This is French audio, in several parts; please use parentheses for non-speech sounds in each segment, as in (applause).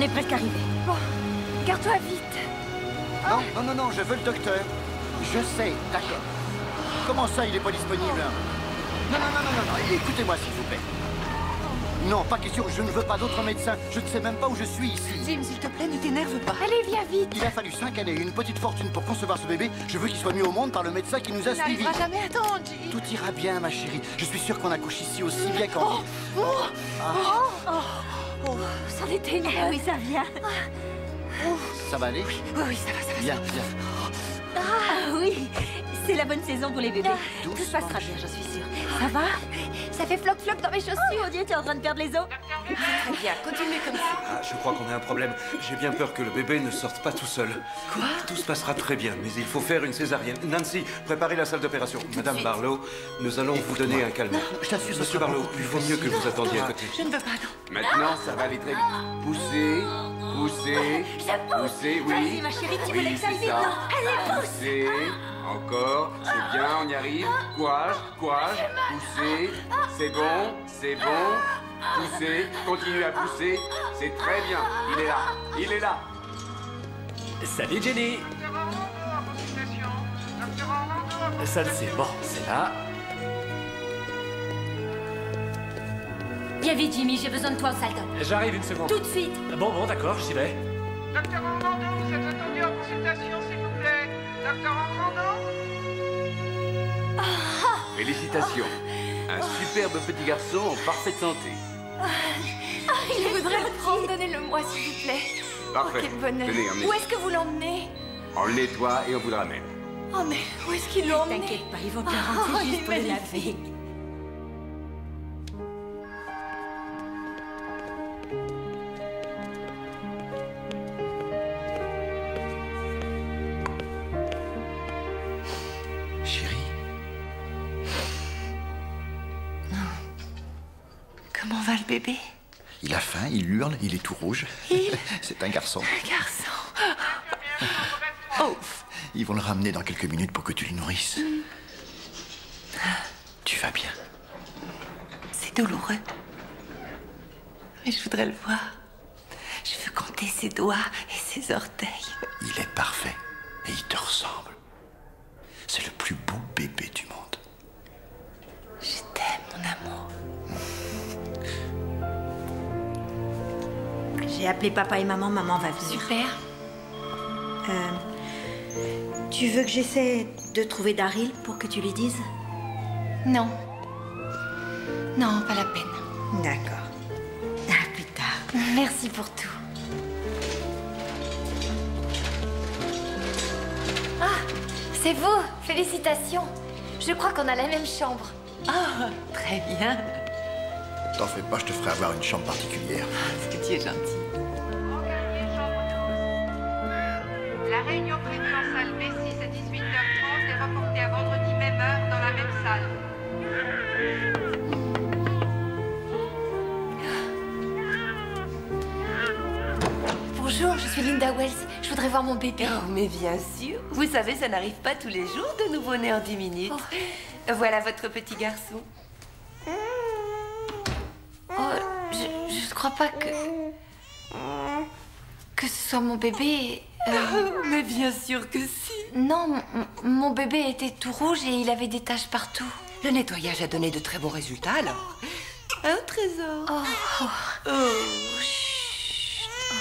On est presque arrivé. Bon, garde-toi vite. Non, non, non, non, je veux le docteur. Je sais, d'accord. Comment ça, il est pas disponible? Non, non, non, non, non, non, écoutez-moi, s'il vous plaît. Non, pas question, je ne veux pas d'autres médecins. Je ne sais même pas où je suis ici. Jim, s'il te plaît, ne t'énerve pas. Allez, viens vite. Il a fallu cinq années et une petite fortune pour concevoir ce bébé. Je veux qu'il soit mis au monde par le médecin qui nous a suivis. jamais temps, Jim. Tout ira bien, ma chérie. Je suis sûr qu'on accouche ici aussi bien qu'en ville. C'en était une. Ah oui, ça vient. Ça va aller Oui, oui, ça va, ça va. Bien, bien. Ah oui, c'est la bonne saison pour les bébés. Tout se passera bien, j'en suis sûre. Ça va Ça fait floc-floc dans mes chaussures. Oh mon Dieu, t'es en train de perdre les os. Très bien, continuez comme ça. Ah, je crois qu'on a un problème. J'ai bien peur que le bébé ne sorte pas tout seul. Quoi Tout se passera très bien, mais il faut faire une césarienne. Nancy, préparez la salle d'opération. Madame. Barlow, nous allons vous donner un calmant. Je t'assure, Monsieur Barlow, il vaut mieux que vous attendiez à côté. Je ne veux pas, non. Maintenant, ça va aller très vite. Poussez, poussez, poussez, oui. Vas-y, ma chérie, tu oui, voulais que ça vite, non Allez, pousse Poussez, encore, c'est bien, on y arrive. Courage, courage, poussez, c'est bon, c'est bon. Poussez, continuez à pousser, c'est très bien. Il est là, il est là. Salut Jenny Ça c'est bon, c'est là. Viens vite, Jimmy, j'ai besoin de toi au salon. J'arrive une seconde. Tout de suite. Bon, bon, d'accord, j'y vais. Docteur Orlando, vous êtes attendu en consultation, plaît. Docteur Orlando (laughs) Félicitations. Un superbe petit garçon en parfaite santé. Je voudrais le prendre. Donnez-le-moi, s'il vous plaît. Parfait. Oh, quel bonheur. Tenez, emmenez. Où est-ce que vous l'emmenez? On le nettoie et on vous le ramène. Oh, mais où est-ce qu'ils l'ont emmené T'inquiète pas, ils vont Oh, il juste pour le laver. Bébé il a faim, il hurle, il est tout rouge. (laughs) C'est un garçon. Garçon. Oh, Ils vont le ramener dans quelques minutes pour que tu le nourrisses. Tu vas bien. c'est douloureux. Mais je voudrais le voir. Je veux compter ses doigts et ses orteils. Il est parfait et il te ressemble. C'est le plus beau J'ai appelé papa et maman, maman va venir. Super. Euh, tu veux que j'essaie de trouver Daryl pour que tu lui dises? Non. Non, pas la peine. D'accord. À plus tard. Merci pour tout. Ah, c'est vous Félicitations Je crois qu'on a la même chambre. Ah, très bien. T'en fais pas, je te ferai avoir une chambre particulière. Est-ce que tu es gentil voudrais voir mon bébé. Oh, mais bien sûr. Vous savez, ça n'arrive pas tous les jours de nouveau-né en 10 minutes. Voilà votre petit garçon. Oh, je, ne crois pas que... Que ce soit mon bébé. Euh, (laughs) Mais bien sûr que si. non, mon bébé était tout rouge et il avait des taches partout. Le nettoyage a donné de très bons résultats alors. Un trésor. Oh, Oh. chut. Oh,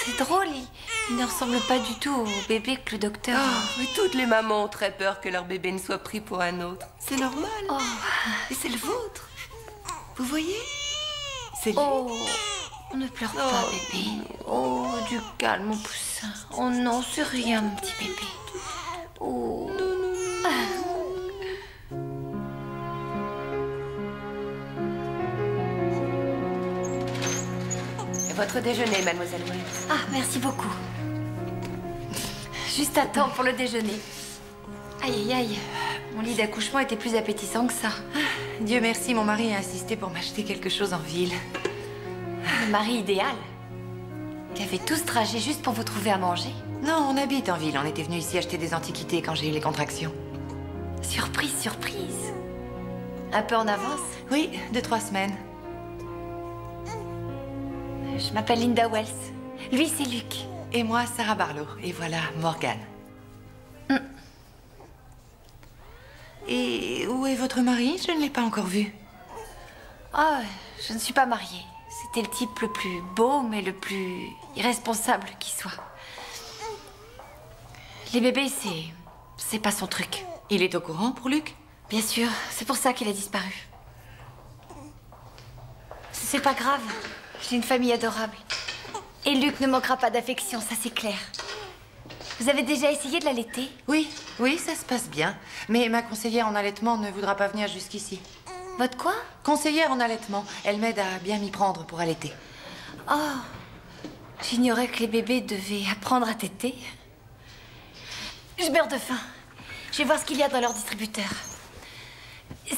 c'est- c'est drôle, il, il ne ressemble pas du tout au bébé que le docteur... Ah, mais toutes les mamans ont très peur que leur bébé ne soit pris pour un autre. C'est normal. Oh, Et c'est le vôtre. Vous voyez? C'est lui. oh, ne pleure pas, Oh. bébé. Oh, du calme, mon poussin. Oh non, c'est rien, mon petit bébé. Oh. Votre déjeuner, mademoiselle Wells. Ah, merci beaucoup. Juste à temps pour le déjeuner. Aïe, aïe, aïe. Mon lit d'accouchement était plus appétissant que ça. Dieu merci, mon mari a insisté pour m'acheter quelque chose en ville. Le mari idéal. Qui a fait tout ce trajet juste pour vous trouver à manger. Non, on habite en ville. On était venu ici acheter des antiquités quand j'ai eu les contractions. Surprise, surprise. Un peu en avance. Oui, deux, trois semaines. Je m'appelle Linda Wells. Lui, c'est Luc. Et moi, Sarah Barlow. Et voilà, Morgane. Mm. Et où est votre mari? Je ne l'ai pas encore vu. Ah, je ne suis pas mariée. C'était le type le plus beau, mais le plus irresponsable qui soit. Les bébés, c'est. C'est pas son truc. Il est au courant pour Luc? Bien sûr, c'est pour ça qu'il a disparu. C'est pas grave. J'ai une famille adorable. Et Luc ne manquera pas d'affection, ça c'est clair. Vous avez déjà essayé de l'allaiter? Oui, oui, ça se passe bien. Mais ma conseillère en allaitement ne voudra pas venir jusqu'ici. Votre quoi? Conseillère en allaitement. Elle m'aide à bien m'y prendre pour allaiter. Oh J'ignorais que les bébés devaient apprendre à téter. Je meurs de faim. Je vais voir ce qu'il y a dans leur distributeur.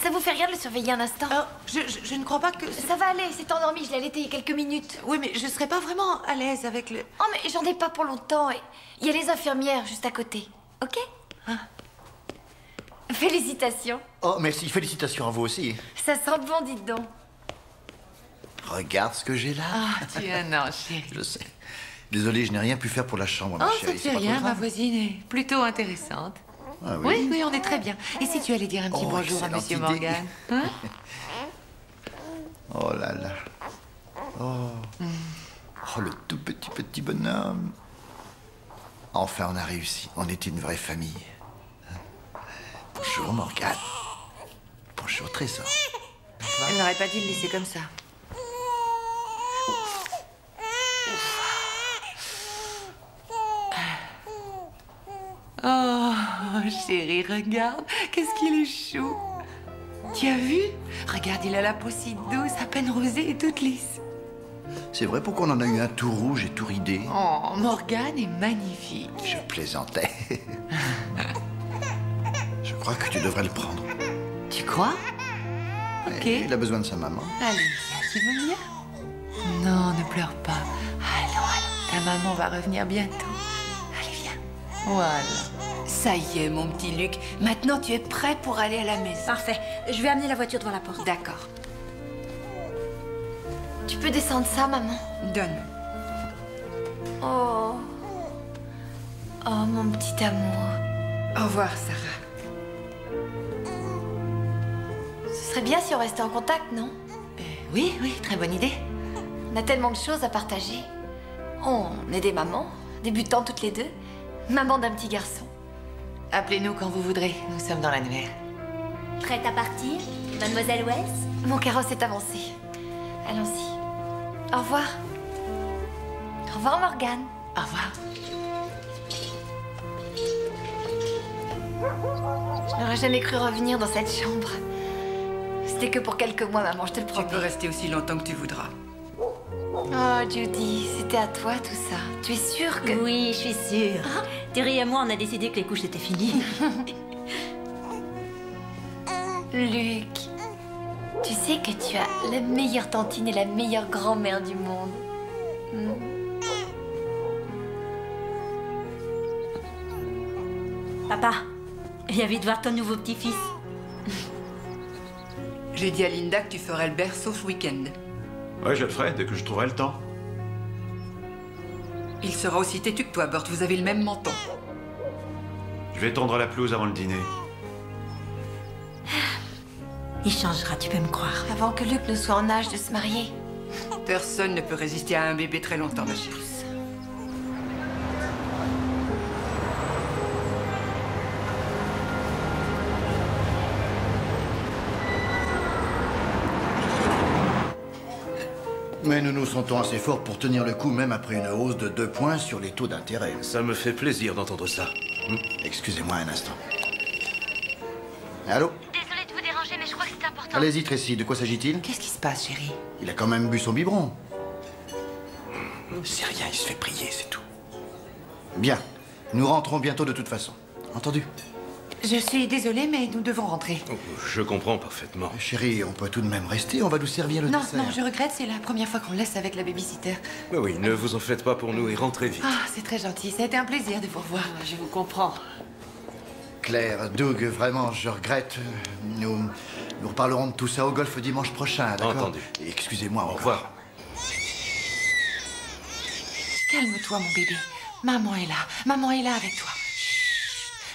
Ça vous fait rien de le surveiller un instant Oh, je, je- je ne crois pas que... Ça va aller, c'est endormi, je l'ai allaité il y a quelques minutes. Oui, mais je serais pas vraiment à l'aise avec le... Oh, mais j'en ai pas pour longtemps. et Il y a les infirmières juste à côté. Ok Félicitations. Oh, merci, félicitations à vous aussi. Ça sent bon, dites donc. Regarde ce que j'ai là. Ah, tu es un ange, chérie. Je sais. Désolé, je n'ai rien pu faire pour la chambre, ma Oh, ça chérie. ne c'est fait rien, ma voisine est plutôt intéressante. Ah Oui, oui, on est très bien. Et si tu allais dire un petit Oh, bonjour à Monsieur idée. Morgan hein Oh là là. Oh. Oh, le tout petit petit bonhomme. Enfin, on a réussi. On est une vraie famille. Bonjour, Morgane. Bonjour, Trésor. Elle n'aurait pas dû le laisser comme ça. Oh, chérie, regarde, qu'est-ce qu'il est chou. Tu as vu? Regarde, il a la peau si douce, à peine rosée et toute lisse. C'est vrai pourquoi on en a eu un tout rouge et tout ridé? Oh, Morgane est magnifique. Je plaisantais. (laughs) Je crois que tu devrais le prendre. Tu crois? Ok. Il a besoin de sa maman. Allez, tu veux bien Non, ne pleure pas. Allons, allons. Ta maman va revenir bientôt. Voilà. Ça y est, mon petit Luc. Maintenant, tu es prêt pour aller à la maison. Parfait. Je vais amener la voiture devant la porte. D'accord. Tu peux descendre ça, maman? Donne. Oh. Oh, mon petit amour. Au revoir, Sarah. Ce serait bien si on restait en contact, non? Oui, oui, très bonne idée. On a tellement de choses à partager. On est des mamans, débutantes toutes les deux. Maman d'un petit garçon. Appelez-nous quand vous voudrez. Nous sommes dans l'annuaire. Prête à partir, mademoiselle West? Mon carrosse est avancé. Allons-y. Au revoir. Au revoir, Morgane. Au revoir. Je n'aurais jamais cru revenir dans cette chambre. C'était que pour quelques mois, maman, je te le Tu promets. peux rester aussi longtemps que tu voudras. Oh, Judy, c'était à toi tout ça. Tu es sûre que... Oui, je suis sûre. Terry et moi, on a décidé que les couches étaient finies. (laughs) Luc, tu sais que tu as la meilleure tantine et la meilleure grand-mère du monde. Hmm. Papa, viens vite voir ton nouveau petit-fils. J'ai dit à Linda que tu ferais le berceau ce week-end. Ouais, je le ferai dès que je trouverai le temps. Il sera aussi têtu que toi, Burt. Vous avez le même menton. Je vais tondre la pelouse avant le dîner. (sighs) Il changera, tu peux me croire. Avant que Luc ne soit en âge de se marier. Personne ne peut résister à un bébé très longtemps, ma chérie. Mais nous nous sentons assez forts pour tenir le coup même après une hausse de 2 points sur les taux d'intérêt. Ça me fait plaisir d'entendre ça. Excusez-moi un instant. Allô Désolée de vous déranger, mais je crois que c'est important. Allez-y, Tracy, de quoi s'agit-il Qu'est-ce qui se passe, chérie Il a quand même bu son biberon. C'est rien, il se fait prier, c'est tout. Bien. Nous rentrons bientôt de toute façon. Entendu Je suis désolée, mais nous devons rentrer. Je comprends parfaitement. Chérie, on peut tout de même rester, on va nous servir le Non, dessert. non, je regrette, c'est la première fois qu'on laisse avec la babysitter. Mais oui, ne vous en faites pas pour nous et rentrez vite. Ah, c'est très gentil, ça a été un plaisir de vous revoir. Je vous comprends. Claire, Doug, vraiment, je regrette. Nous, nous reparlerons de tout ça au golf dimanche prochain, d'accord Entendu. Excusez-moi Au revoir. Calme-toi, mon bébé. Maman est là. Maman est là avec toi.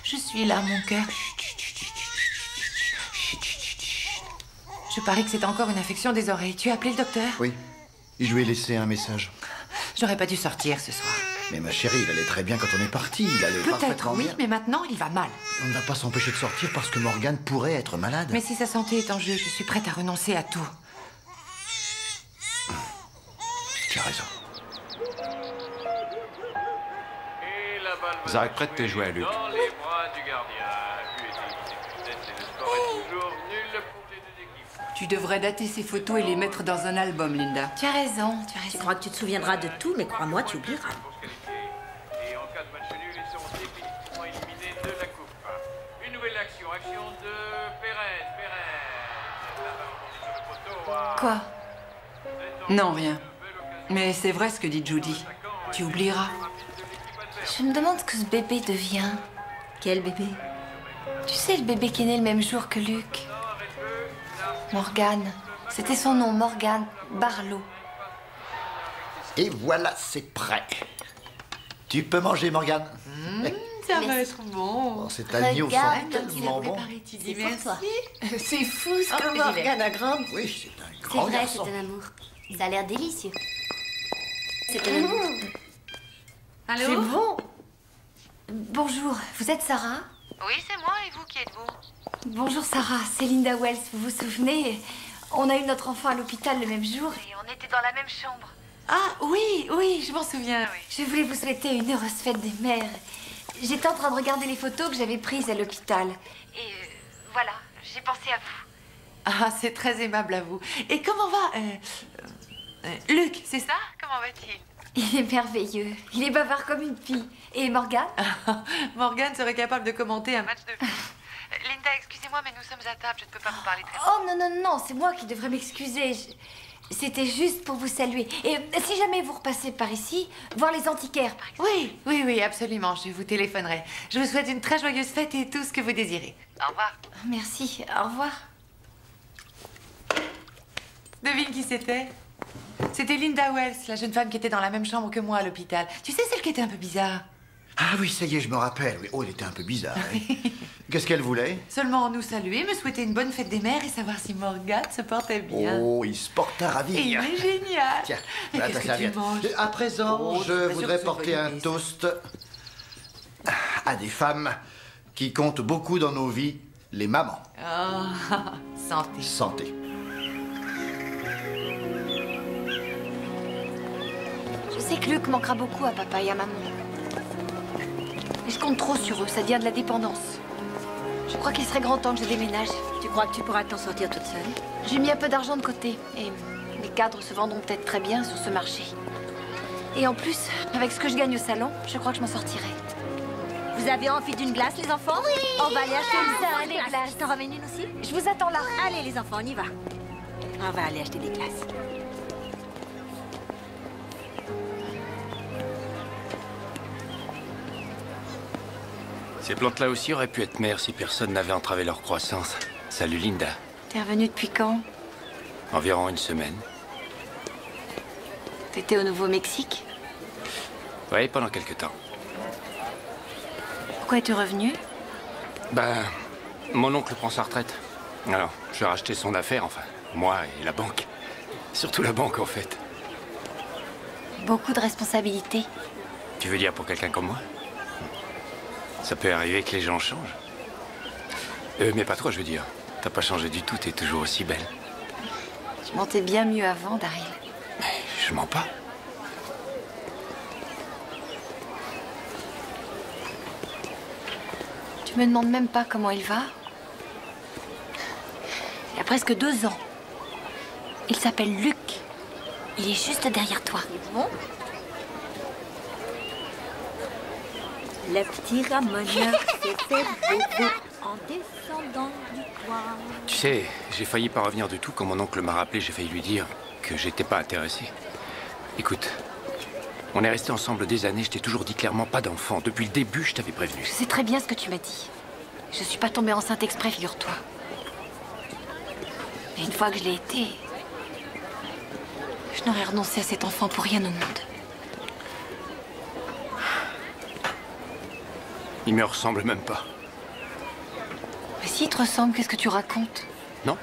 Je suis là, mon cœur. Chut, chut, chut, chut, chut, chut, chut. Je parie que c'est encore une infection des oreilles. Tu as appelé le docteur? Oui. Je lui ai laissé un message. J'aurais pas dû sortir ce soir. Mais ma chérie, il allait très bien quand on est parti. Il allait Peut-être parfaitement oui, bien. mais maintenant il va mal. On ne va pas s'empêcher de sortir parce que Morgane pourrait être malade. Mais si sa santé est en jeu, je suis prête à renoncer à tout. Tu as raison. Zach, prête tes jouets à Luc. Dans les bras du gardien. But et égalité de vitesse et le score est toujours nul pour les deux équipes. Tu devrais dater ces photos et les mettre dans un album, Linda. Tu as raison, tu as Tu raison. crois que tu te souviendras de tout, mais crois-moi, tu oublieras. Pour se qualifier. Et en cas de match nul, ils seront définitivement éliminés de la coupe. Une nouvelle action. Action de Pérez. Pérez. La balle sur le poteau. Quoi Non, rien. Mais c'est vrai ce que dit Judy. Tu oublieras. Je me demande ce que ce bébé devient. Quel bébé? Tu sais, le bébé qui est né le même jour que Luc. Morgane. C'était son nom, Morgane Barlow. Et voilà, c'est prêt. Tu peux manger, Morgane. Ça va être bon. Oh, cet agneau sent tellement bon. C'est. (laughs) C'est fou ce Oh, que. Morgane a grandi. Oui, c'est un C'est grand vrai, c'est un amour. Ça a l'air délicieux. C'est un amour. C'est Allô bon. Bonjour, vous êtes Sarah? Oui, c'est moi, et vous qui êtes-vous? Bonjour Sarah, c'est Linda Wells, vous vous souvenez? On a eu notre enfant à l'hôpital le même jour. Et on était dans la même chambre. Ah oui, oui, je m'en souviens. Oui. Je voulais vous souhaiter une heureuse fête des mères. J'étais en train de regarder les photos que j'avais prises à l'hôpital. Et euh, voilà, j'ai pensé à vous. Ah, c'est très aimable à vous. Et comment va euh, euh, Luc, c'est ça? Ça, comment va-t-il? Il est merveilleux. Il est bavard comme une fille. Et Morgane? (laughs) Morgane serait capable de commenter un Match de Linda, excusez-moi, mais nous sommes à table, je ne peux pas vous parler très Oh non, non, non, c'est moi qui devrais m'excuser. Je- C'était juste pour vous saluer. Et si jamais vous repassez par ici, voir les antiquaires, par exemple. Oui, oui, oui, absolument. Je vous téléphonerai. Je vous souhaite une très joyeuse fête et tout ce que vous désirez. Au revoir. Merci, au revoir. Devine qui c'était? C'était Linda Wells, la jeune femme qui était dans la même chambre que moi à l'hôpital. Tu sais, celle qui était un peu bizarre? Ah oui, ça y est, je me rappelle. Oui. Oh, elle était un peu bizarre. (laughs) Qu'est-ce qu'elle voulait? Seulement nous saluer, me souhaiter une bonne fête des mères et savoir si Morgane se portait bien. Oh, il se porte à Et ravir. il est génial. Tiens, qu'est-ce ta que tu serviette. manges? À présent, Oh, je voudrais porter un ça. toast à des femmes qui comptent beaucoup dans nos vies, les mamans. Oh, (laughs) santé. Santé. Je sais que Luc manquera beaucoup à papa et à maman. Mais je compte trop sur eux, ça devient de la dépendance. Je crois qu'il serait grand temps que je déménage. Tu crois que tu pourras t'en sortir toute seule J'ai mis un peu d'argent de côté et les cadres se vendront peut-être très bien sur ce marché. Et en plus, avec ce que je gagne au salon, je crois que je m'en sortirai. Vous avez envie d'une glace, les enfants? Oui On va aller acheter une des glace. glaces. Je t'en ramène une aussi? Je vous attends là. Allez, les enfants, on y va. On va aller acheter des glaces. Ces plantes-là aussi auraient pu être mères si personne n'avait entravé leur croissance. Salut Linda. T'es revenu depuis quand? Environ une semaine. T'étais au Nouveau-Mexique? Oui, pendant quelque temps. Pourquoi es-tu revenu Ben, mon oncle prend sa retraite. Alors, je vais racheter son affaire, enfin, moi et la banque. Surtout la banque, en fait. Beaucoup de responsabilités. Tu veux dire pour quelqu'un comme moi? Ça peut arriver que les gens changent. Euh, mais pas toi, je veux dire. T'as pas changé du tout, t'es toujours aussi belle. Tu mentais bien mieux avant, Daryl. Je mens pas. Tu me demandes même pas comment il va Il a presque deux ans. Il s'appelle Luc. Il est juste derrière toi. Bon? Le petit ramoneur s'est fait bobo en descendant du toit. Tu sais, j'ai failli pas revenir du tout quand mon oncle m'a rappelé, j'ai failli lui dire que j'étais pas intéressé. Écoute, on est restés ensemble des années, je t'ai toujours dit clairement pas d'enfant. Depuis le début, je t'avais prévenu. Je sais très bien ce que tu m'as dit. Je suis pas tombée enceinte exprès, figure-toi. Mais une fois que je l'ai été, je n'aurais renoncé à cet enfant pour rien au monde. Il me ressemble même pas. Mais s'il te ressemble, qu'est-ce que tu racontes? Non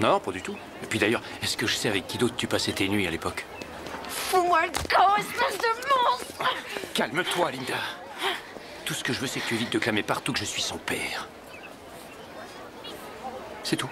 Non, pas du tout. Et puis d'ailleurs, est-ce que je sais avec qui d'autre tu passais tes nuits à l'époque? Fous-moi le camp, espèce de monstre Calme-toi, Linda. Tout ce que je veux, c'est que tu évites de clamer partout que je suis son père. C'est tout.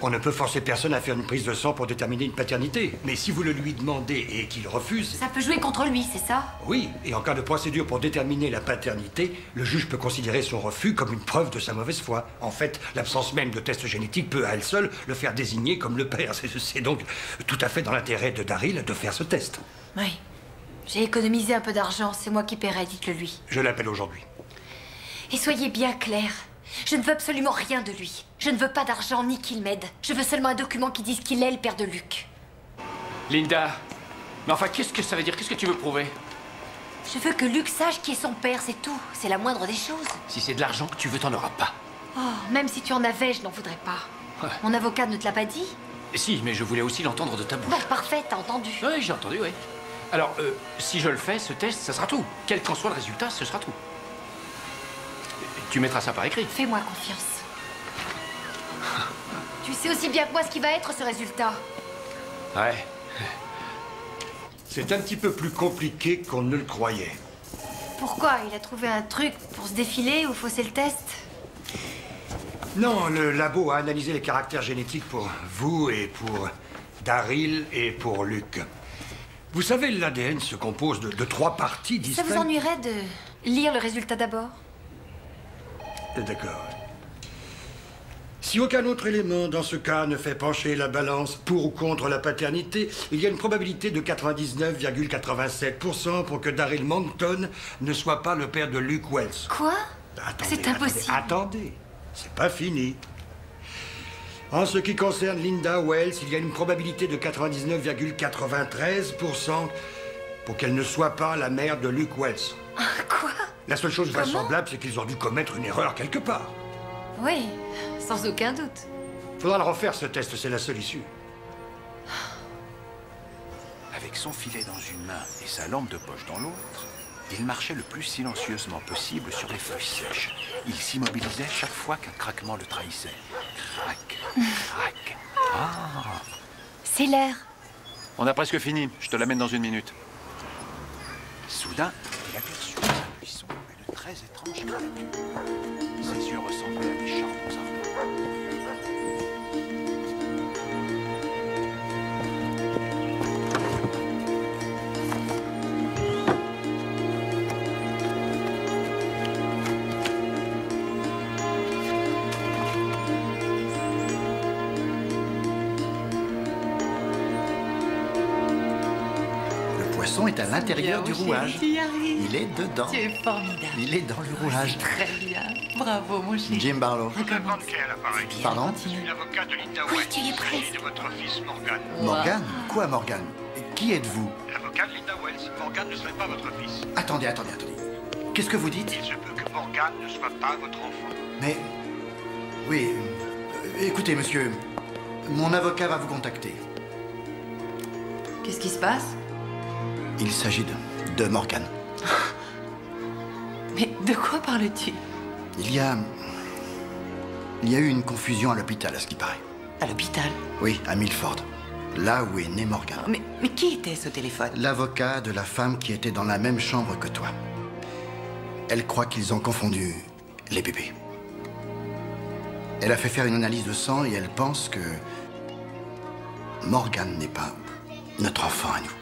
On ne peut forcer personne à faire une prise de sang pour déterminer une paternité. Mais si vous le lui demandez et qu'il refuse, Ça peut jouer contre lui, c'est ça oui, et en cas de procédure pour déterminer la paternité, le juge peut considérer son refus comme une preuve de sa mauvaise foi. En fait, l'absence même de test génétique peut à elle seule le faire désigner comme le père. (laughs) C'est- donc tout à fait dans l'intérêt de Daryl de faire ce test. Oui. J'ai économisé un peu d'argent, c'est moi qui paierai, dites-le lui. Je l'appelle aujourd'hui. Et soyez bien clair, je ne veux absolument rien de lui. Je ne veux pas d'argent ni qu'il m'aide. Je veux seulement un document qui dise qu'il est le père de Luc. Linda Mais enfin, qu'est-ce que ça veut dire? Qu'est-ce que tu veux prouver? Je veux que Luc sache qui est son père, c'est tout. C'est la moindre des choses. Si c'est de l'argent que tu veux, t'en auras pas. Oh, même si tu en avais, je n'en voudrais pas. Ouais. Mon avocat ne te l'a pas dit? Si, mais je voulais aussi l'entendre de ta bouche. Bon, parfait, t'as entendu. Oui, j'ai entendu, oui. Alors, euh, si je le fais, ce test, ça sera tout. Quel qu'en soit le résultat, ce sera tout. Tu mettras ça par écrit. Fais-moi confiance. (laughs) tu sais aussi bien que moi ce qui va être ce résultat. Ouais. C'est un petit peu plus compliqué qu'on ne le croyait. Pourquoi? Il a trouvé un truc pour se défiler ou fausser le test? Non, le labo a analysé les caractères génétiques pour vous et pour Daryl et pour Luc. Vous savez, l'ADN se compose de, de trois parties Ça distinctes. vous ennuierait de lire le résultat d'abord? D'accord. Si aucun autre élément dans ce cas ne fait pencher la balance pour ou contre la paternité, il y a une probabilité de 99,87% pour que Daryl Moncton ne soit pas le père de Luke Wells. Quoi? Attendez, C'est impossible. Attendez. c'est pas fini. En ce qui concerne Linda Wells, il y a une probabilité de 99,93% pour qu'elle ne soit pas la mère de Luke Wells. Quoi? La seule chose Comment? vraisemblable, c'est qu'ils ont dû commettre une erreur quelque part. Oui, sans aucun doute. Faudra le refaire ce test, c'est la seule issue. Avec son filet dans une main et sa lampe de poche dans l'autre, il marchait le plus silencieusement possible sur les feuilles sèches. Il s'immobilisait chaque fois qu'un craquement le trahissait. Crac, crac. Ah C'est l'air. On a presque fini. Je te l'amène dans une minute. Soudain, il aperçut dans un buisson une très étrange créature. Ses yeux ressemblaient à des charbons ardents. Est à l'intérieur du rouage. chéri, tu y arrives. Il est dedans. Tu es formidable. Il est dans le rouage. Très bien. Bravo, mon chéri. Jim Barlow. Recommence. Pardon l'avocat de Linda Oui, tu y es presque. de votre fils Morgan. Morgan Quoi, Morgan Qui êtes-vous L'avocat de Linda Wells. Morgan ne serait pas votre fils. Attendez, attendez, attendez. Qu'est-ce que vous dites Il se peut que Morgan ne soit pas votre enfant. Mais. Oui. euh, écoutez, monsieur. Mon avocat va vous contacter. Qu'est-ce qui se passe Il s'agit de. de Morgan. Mais de quoi parles-tu? Il y a. Il y a eu une confusion à l'hôpital, à ce qui paraît. À l'hôpital? Oui, à Milford. Là où est né Morgan. mais, mais qui était ce téléphone? L'avocat de la femme qui était dans la même chambre que toi. Elle croit qu'ils ont confondu les bébés. Elle a fait faire une analyse de sang et elle pense que Morgan n'est pas notre enfant à nous.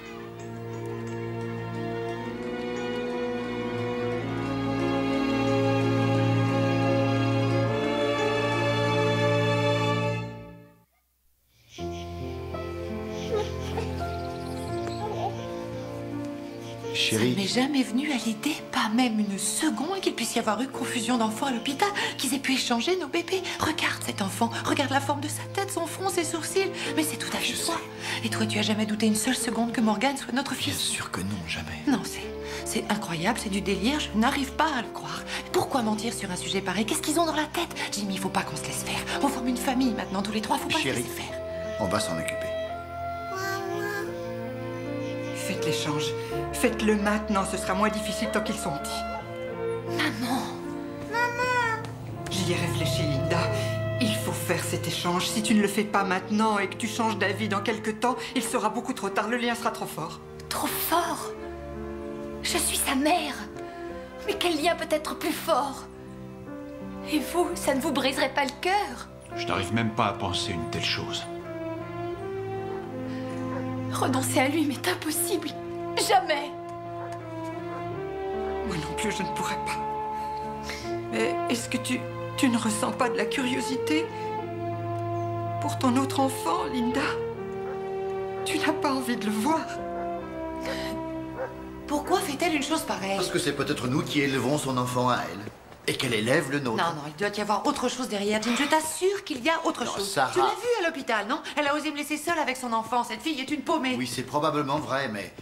Jamais venu à l'idée, pas même une seconde, qu'il puisse y avoir eu confusion d'enfants à l'hôpital, qu'ils aient pu échanger nos bébés. Regarde cet enfant, regarde la forme de sa tête, son front, ses sourcils. Mais c'est tout à fait toi. Et toi, tu as jamais douté une seule seconde que Morgan soit notre fils bien sûr que non, jamais. Non, c'est. C'est incroyable, c'est du délire, je n'arrive pas à le croire. Pourquoi mentir sur un sujet pareil? Qu'est-ce qu'ils ont dans la tête? Jimmy, il faut pas qu'on se laisse faire. On forme une famille maintenant, tous les trois, faut pas se laisser faire. on va s'en occuper. L'échange. Faites-le maintenant, ce sera moins difficile tant qu'ils sont petits. Maman J'y ai réfléchi, Linda. Il faut faire cet échange. Si tu ne le fais pas maintenant et que tu changes d'avis dans quelque temps, il sera beaucoup trop tard. Le lien sera trop fort. Trop fort? Je suis sa mère Mais quel lien peut être plus fort? Et vous, ça ne vous briserait pas le cœur? Je n'arrive même pas à penser une telle chose. Renoncer à lui m'est impossible. Jamais Moi non plus, je ne pourrais pas. Mais est-ce que tu, tu ne ressens pas de la curiosité pour ton autre enfant, Linda? Tu n'as pas envie de le voir Pourquoi fait-elle une chose pareille? Parce que c'est peut-être nous qui élevons son enfant à elle. Et qu'elle élève le nôtre. Non, non, il doit y avoir autre chose derrière, Jim. Je t'assure qu'il y a autre Non, chose. Sarah. Tu l'as vue à l'hôpital, non? Elle a osé me laisser seule avec son enfant. Cette fille est une paumée. Oui, c'est probablement vrai, mais...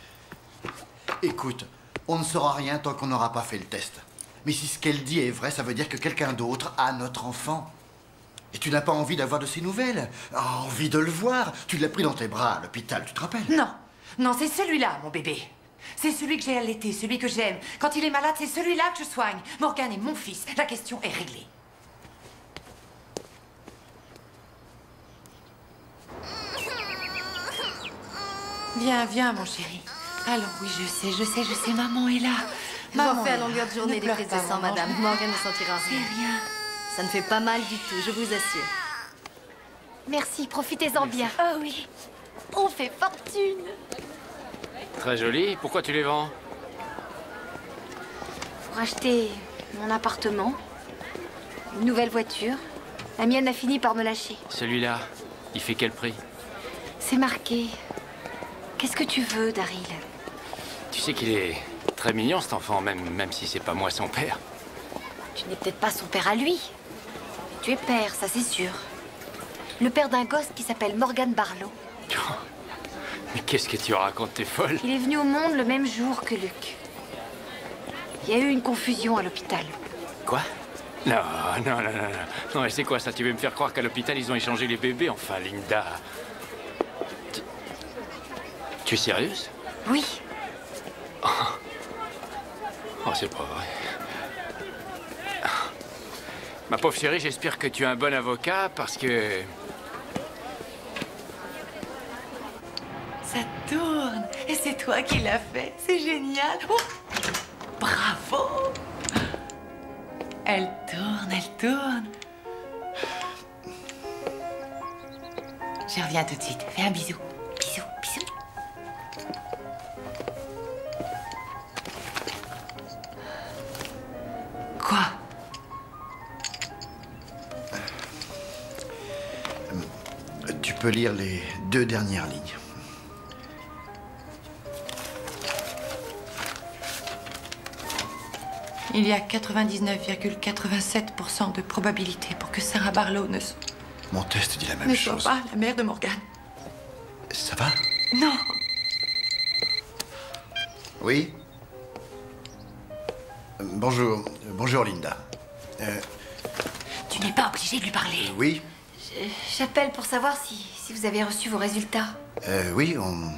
Écoute, on ne saura rien tant qu'on n'aura pas fait le test. Mais si ce qu'elle dit est vrai, ça veut dire que quelqu'un d'autre a notre enfant. Et tu n'as pas envie d'avoir de ses nouvelles? Ah, Envie de le voir Tu l'as pris dans tes bras à l'hôpital, tu te rappelles? Non, non, c'est celui-là, mon bébé. C'est celui que j'ai allaité, celui que j'aime. Quand il est malade, c'est celui-là que je soigne. Morgan est mon fils. La question est réglée. Viens, viens, mon chéri. Allons, oui, je sais, je sais, je sais, maman est là. Maman fait à longueur de journée Ne des pas, de sang, madame. Morgan ne sentira rien. rien. Ça ne fait pas mal du tout, je vous assure. Merci, profitez-en bien. Oh oui, on fait fortune. Très joli. Pourquoi tu les vends Pour acheter mon appartement, une nouvelle voiture, la mienne a fini par me lâcher. Celui-là, il fait quel prix C'est marqué. Qu'est-ce que tu veux, Daryl Tu sais qu'il est très mignon cet enfant, même, même si c'est pas moi son père. Tu n'es peut-être pas son père à lui. Mais tu es père, ça c'est sûr. Le père d'un gosse qui s'appelle Morgan Barlow. (laughs) Mais qu'est-ce que tu racontes, t'es folle Il est venu au monde le même jour que Luc. Il y a eu une confusion à l'hôpital. Quoi Non, non, non, non, non. Non, mais c'est quoi ça Tu veux me faire croire qu'à l'hôpital, ils ont échangé les bébés Enfin, Linda. Tu, tu es sérieuse Oui, Oh, c'est pas vrai. Ma pauvre chérie, j'espère que tu es un bon avocat parce que... Ça tourne. Et c'est toi qui l'as fait. C'est génial. Oh, bravo. Elle tourne, elle tourne. Je reviens tout de suite. Fais un bisou. Bisou, bisou. Quoi? Tu peux lire les deux dernières lignes. Il y a 99,87% de probabilité pour que Sarah Barlow ne, Mon test dit la même ne soit chose. pas la mère de Morgan. Ça va? Non Oui? Bonjour. Bonjour, Linda. Euh, tu n'es pas obligé de lui parler. oui J'appelle pour savoir si, si vous avez reçu vos résultats. Euh, Oui, on,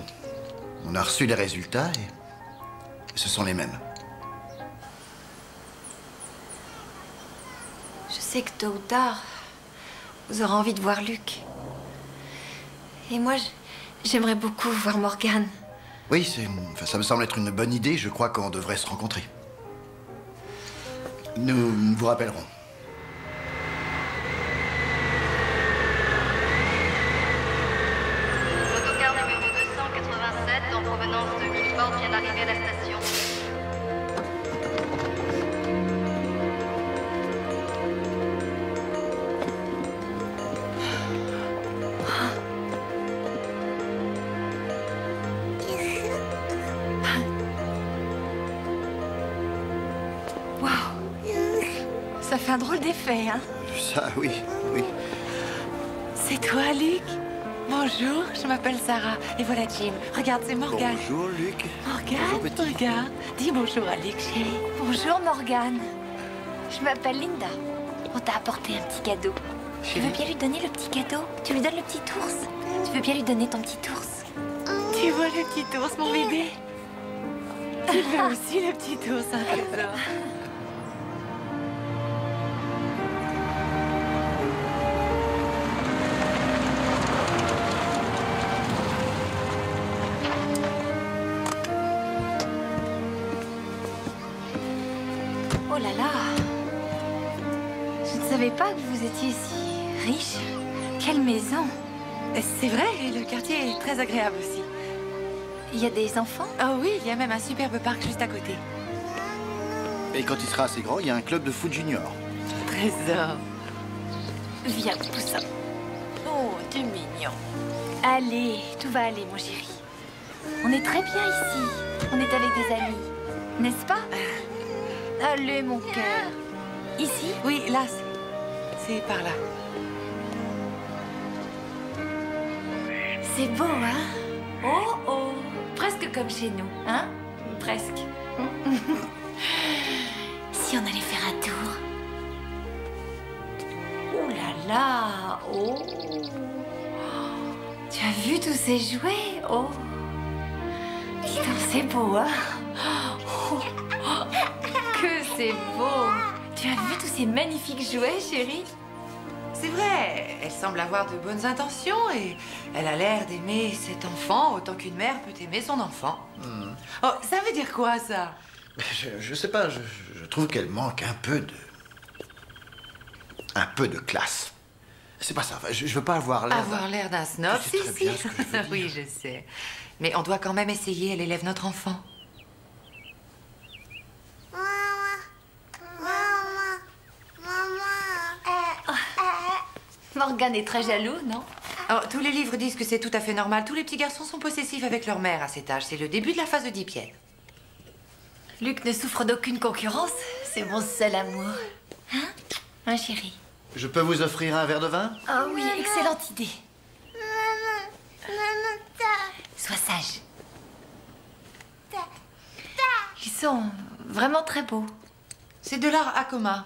on a reçu les résultats et ce sont les mêmes. Sais que tôt ou tard, vous aurez envie de voir Luc. Et moi, j'aimerais beaucoup voir Morgane. Oui, ça me semble être une bonne idée. Je crois qu'on devrait se rencontrer. Nous vous rappellerons. Fait hein? Ça, oui, oui. C'est toi, Luc? Bonjour, je m'appelle Sarah. Et voilà Jim. Regarde, c'est Morgan. Bonjour, Luc. Morgan, regarde. Dis bonjour à Luc, chérie. Bonjour Morgane. Je m'appelle Linda. On t'a apporté un petit cadeau. Tu veux bien lui donner le petit cadeau? Tu lui donnes le petit ours? Tu veux bien lui donner ton petit ours? Tu vois le petit ours, mon bébé? Tu veux aussi, le petit ours, un trésor Oh là là Je ne savais pas que vous étiez si riche. Quelle maison C'est vrai, le quartier est très agréable aussi. Il y a des enfants? Oh oui, il y a même un superbe parc juste à côté. Et quand il sera assez grand, il y a un club de foot junior. Trésor. Viens, poussin. Oh, tu es mignon. Allez, tout va aller, mon chéri. On est très bien ici. On est avec des amis. N'est-ce pas? (laughs) Allez, mon cœur. Ici? Oui, là, c'est- par là. C'est beau, hein? Oh, oh. Presque comme chez nous, hein? Presque. (laughs) si on allait faire un tour. Oh là là Oh. Tu as vu tous ces jouets? Oh. Dis c'est beau, hein? C'est beau Tu as vu tous ces magnifiques jouets, chérie? C'est vrai, elle semble avoir de bonnes intentions et elle a l'air d'aimer cet enfant autant qu'une mère peut aimer son enfant. Oh, ça veut dire quoi, ça? Je, je sais pas, je, je trouve qu'elle manque un peu de. un peu de classe. C'est pas ça, je, je veux pas avoir l'air. Avoir l'air d'un snob, si, si. je (laughs) oui, je sais. Mais on doit quand même essayer, elle élève notre enfant. Morgane est très jaloux, non? Oh, tous les livres disent que c'est tout à fait normal. Tous les petits garçons sont possessifs avec leur mère à cet âge. C'est le début de la phase de dipiède. Luc ne souffre d'aucune concurrence. C'est mon seul amour. Hein? Hein, chérie? Je peux vous offrir un verre de vin? Ah oui, excellente idée. Sois sage. Ils sont vraiment très beaux. C'est de l'art Akoma.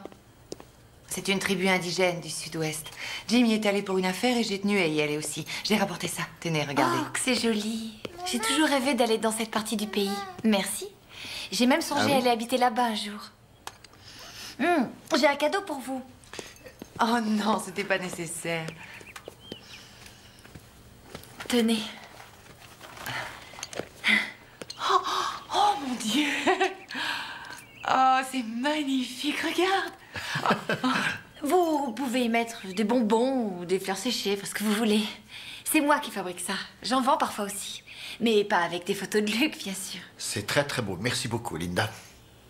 C'est une tribu indigène du sud-ouest. Jim y est allé pour une affaire et j'ai tenu à y aller aussi. J'ai rapporté ça. Tenez, regardez. Oh, que c'est joli. J'ai toujours rêvé d'aller dans cette partie du pays. Merci. J'ai même songé Ah oui à aller habiter là-bas un jour. Hum, J'ai un cadeau pour vous. Oh non, c'était pas nécessaire. Tenez. Oh, oh, mon Dieu Oh, c'est magnifique, regarde (laughs) Vous pouvez y mettre des bonbons ou des fleurs séchées, parce que vous voulez. C'est moi qui fabrique ça. J'en vends parfois aussi. Mais pas avec des photos de Luc, bien sûr. C'est très très beau. Merci beaucoup, Linda.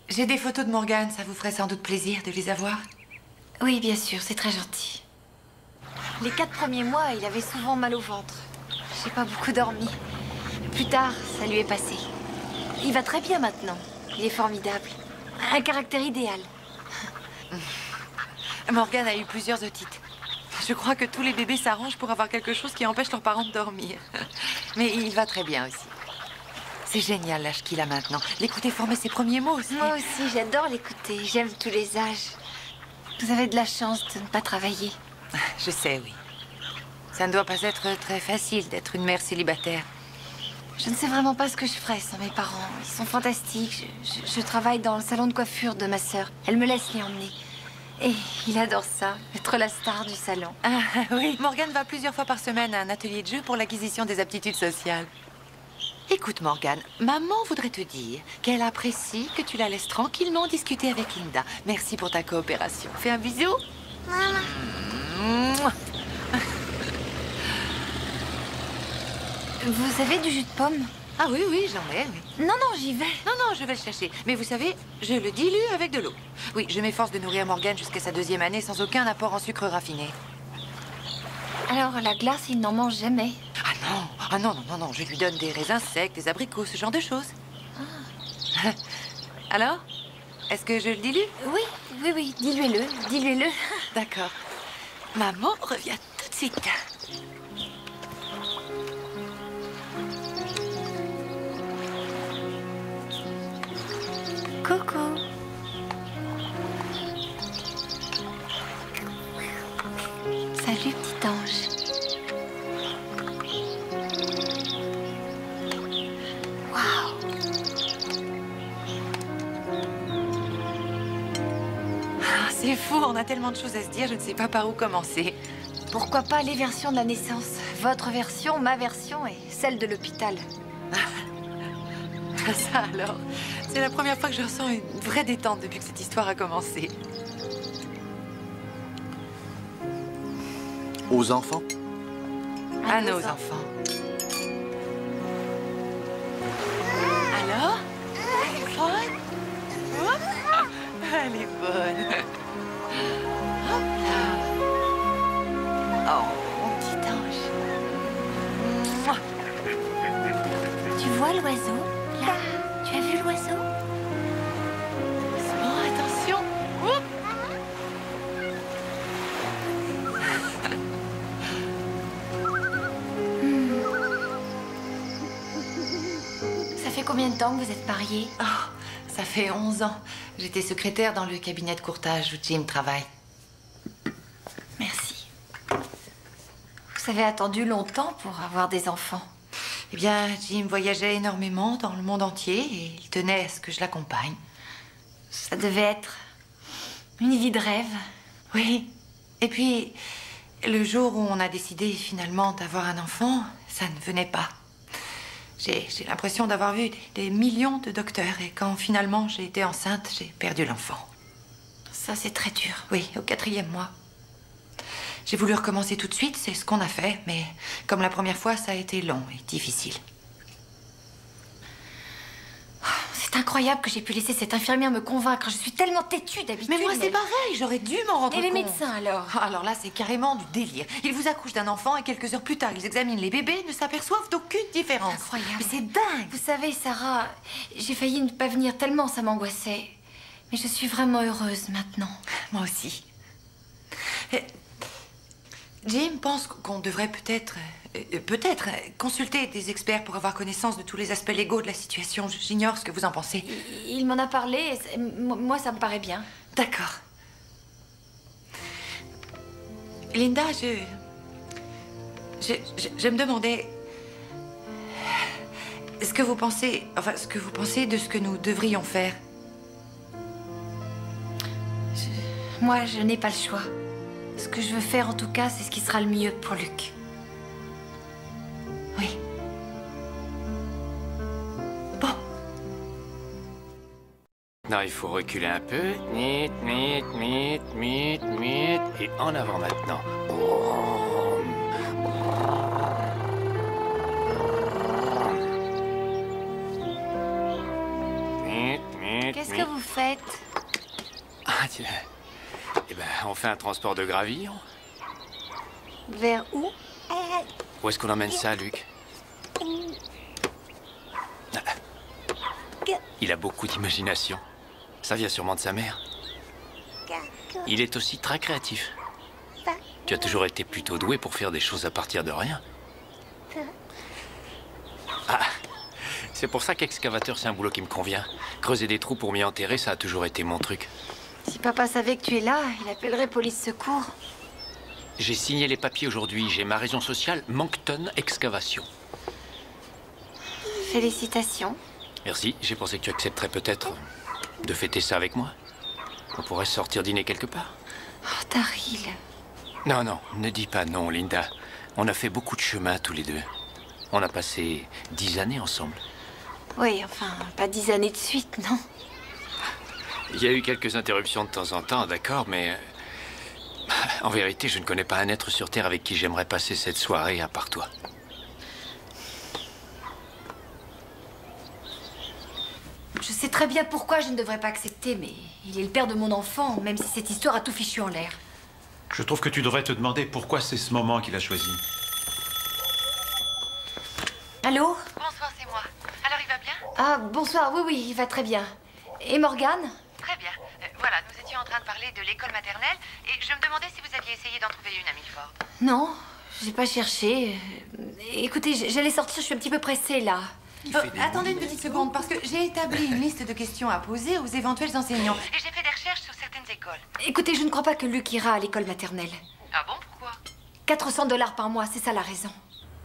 J'ai des photos de Morgane, ça vous ferait sans doute plaisir de les avoir Oui, bien sûr, c'est très gentil. Les quatre premiers mois, il avait souvent mal au ventre. J'ai pas beaucoup dormi. Plus tard, ça lui est passé. Il va très bien maintenant. Il est formidable. Un caractère idéal. Morgane a eu plusieurs otites. Je crois que tous les bébés s'arrangent pour avoir quelque chose qui empêche leurs parents de dormir. (laughs) Mais il va très bien aussi. C'est génial l'âge qu'il a maintenant. L'écouter former ses premiers mots aussi. Moi aussi, j'adore l'écouter. J'aime tous les âges. Vous avez de la chance de ne pas travailler. (laughs) Je sais, oui. Ça ne doit pas être très facile d'être une mère célibataire. Je ne sais vraiment pas ce que je ferais sans mes parents. Ils sont fantastiques. Je, je- je travaille dans le salon de coiffure de ma sœur. Elle me laisse les emmener. Et il adore ça, être la star du salon. Ah (laughs) oui, Morgane va plusieurs fois par semaine à un atelier de jeu pour l'acquisition des aptitudes sociales. Écoute, Morgane, maman voudrait te dire qu'elle apprécie que tu la laisses tranquillement discuter avec Linda. Merci pour ta coopération. Fais un bisou. Mouah. (laughs) Vous avez du jus de pomme Ah oui, oui, j'en ai, oui. Non, non, j'y vais. Non, non, je vais le chercher. Mais vous savez, je le dilue avec de l'eau. Oui, je m'efforce de nourrir Morgane jusqu'à sa deuxième année sans aucun apport en sucre raffiné. Alors, la glace, il n'en mange jamais. Ah non, ah non, non, non, non, je lui donne des raisins secs, des abricots, ce genre de choses. (laughs) Alors Est-ce que je le dilue? Oui, oui, oui, diluez-le, diluez-le. D'accord. Maman revient tout de suite. Coucou. Salut, petit ange. Waouh. Ah, c'est fou, on a tellement de choses à se dire, je ne sais pas par où commencer. Pourquoi pas les versions de la naissance? Votre version, ma version et celle de l'hôpital. Ah, (laughs) Ça alors, c'est la première fois que je ressens une vraie détente depuis que cette histoire a commencé. Aux enfants? À nos enfants. Alors Elle est bonne Hop. Elle est bonne. Hop là. Oh, mon petit ange. Tu vois l'oiseau? L'oiseau Doucement, attention. Ça fait combien de temps que vous êtes mariés? Oh, ça fait 11 ans. J'étais secrétaire dans le cabinet de courtage où Jim travaille. Merci. Vous avez attendu longtemps pour avoir des enfants. Eh bien, Jim voyageait énormément dans le monde entier et il tenait à ce que je l'accompagne. Ça devait être une vie de rêve. Oui. Et puis, le jour où on a décidé finalement d'avoir un enfant, ça ne venait pas. J'ai l'impression d'avoir vu des, des millions de docteurs et quand finalement j'ai été enceinte, j'ai perdu l'enfant. Ça, c'est très dur. Oui, au quatrième mois. J'ai voulu recommencer tout de suite, c'est ce qu'on a fait, mais comme la première fois, ça a été long et difficile. C'est incroyable que j'ai pu laisser cette infirmière me convaincre. Je suis tellement têtue d'habitude. Mais moi, c'est pareil, j'aurais dû m'en rendre Et les compte. médecins, alors? Alors là, c'est carrément du délire. Ils vous accouchent d'un enfant et quelques heures plus tard, ils examinent les bébés et ne s'aperçoivent d'aucune différence. Incroyable. Mais c'est dingue. Vous savez, Sarah, j'ai failli ne pas venir tellement ça m'angoissait. Mais je suis vraiment heureuse maintenant. Moi aussi. Jim pense qu'on devrait peut-être, euh, peut-être euh, consulter des experts pour avoir connaissance de tous les aspects légaux de la situation. J'ignore ce que vous en pensez. Il m'en a parlé et moi, ça me paraît bien. D'accord. Linda, je... Je, je, je me demandais... Ce que vous pensez... Enfin, ce que vous pensez de ce que nous devrions faire? Moi, je n'ai pas le choix. Ce que je veux faire, en tout cas, c'est ce qui sera le mieux pour Luc. Oui. Non, il faut reculer un peu. Nit, nit, nit, nit, nit. Et en avant maintenant. Qu'est-ce que vous faites? Ah, tiens. Eh ben, on fait un transport de gravillon. Vers où? Où est-ce qu'on emmène ça, Luc? Il a beaucoup d'imagination. Ça vient sûrement de sa mère. Il est aussi très créatif. Tu as toujours été plutôt doué pour faire des choses à partir de rien. Ah, c'est pour ça qu'excavateur, c'est un boulot qui me convient. Creuser des trous pour m'y enterrer, ça a toujours été mon truc. Si papa savait que tu es là, il appellerait police secours. J'ai signé les papiers aujourd'hui. J'ai ma raison sociale, Moncton Excavation. Félicitations. Merci. J'ai pensé que tu accepterais peut-être de fêter ça avec moi. On pourrait sortir dîner quelque part. Oh, Daryl. Non, non, ne dis pas non, Linda. On a fait beaucoup de chemin tous les deux. On a passé dix années ensemble. Oui, enfin, pas dix années de suite, non Il y a eu quelques interruptions de temps en temps, d'accord, mais... euh, En vérité, je ne connais pas un être sur Terre avec qui j'aimerais passer cette soirée à part toi. Je sais très bien pourquoi je ne devrais pas accepter, mais il est le père de mon enfant, même si cette histoire a tout fichu en l'air. Je trouve que tu devrais te demander pourquoi c'est ce moment qu'il a choisi. Allô? Bonsoir, c'est moi. Alors, il va bien? Ah, bonsoir, oui, oui, il va très bien. Et Morgane? Très bien. Euh, voilà, nous étions en train de parler de l'école maternelle et je me demandais si vous aviez essayé d'en trouver une à Milford. Non, j'ai pas cherché. Euh, Écoutez, j'allais sortir, je suis un petit peu pressée là. Euh, attendez une petite seconde, parce que j'ai établi une liste de questions à poser aux éventuels enseignants. Et j'ai fait des recherches sur certaines écoles. Écoutez, je ne crois pas que Luc ira à l'école maternelle. Ah bon, pourquoi? 400 dollars par mois, c'est ça la raison.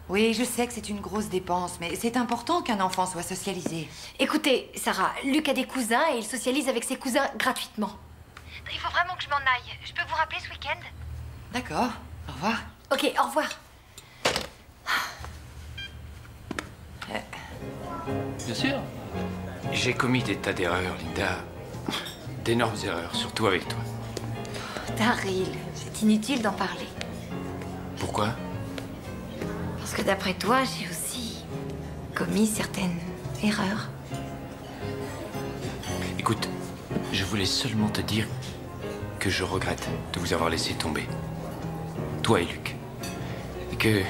Oui, je sais que c'est une grosse dépense, mais c'est important qu'un enfant soit socialisé. Écoutez, Sarah, Luc a des cousins et il socialise avec ses cousins gratuitement. Il faut vraiment que je m'en aille. Je peux vous rappeler ce week-end? D'accord. Au revoir. Ok, au revoir. Bien sûr. J'ai commis des tas d'erreurs, Linda. D'énormes erreurs, surtout avec toi. Daryl, c'est inutile d'en parler. Pourquoi? Que d'après toi, j'ai aussi commis certaines erreurs. Écoute, je voulais seulement te dire que je regrette de vous avoir laissé tomber. Toi et Luc. Et que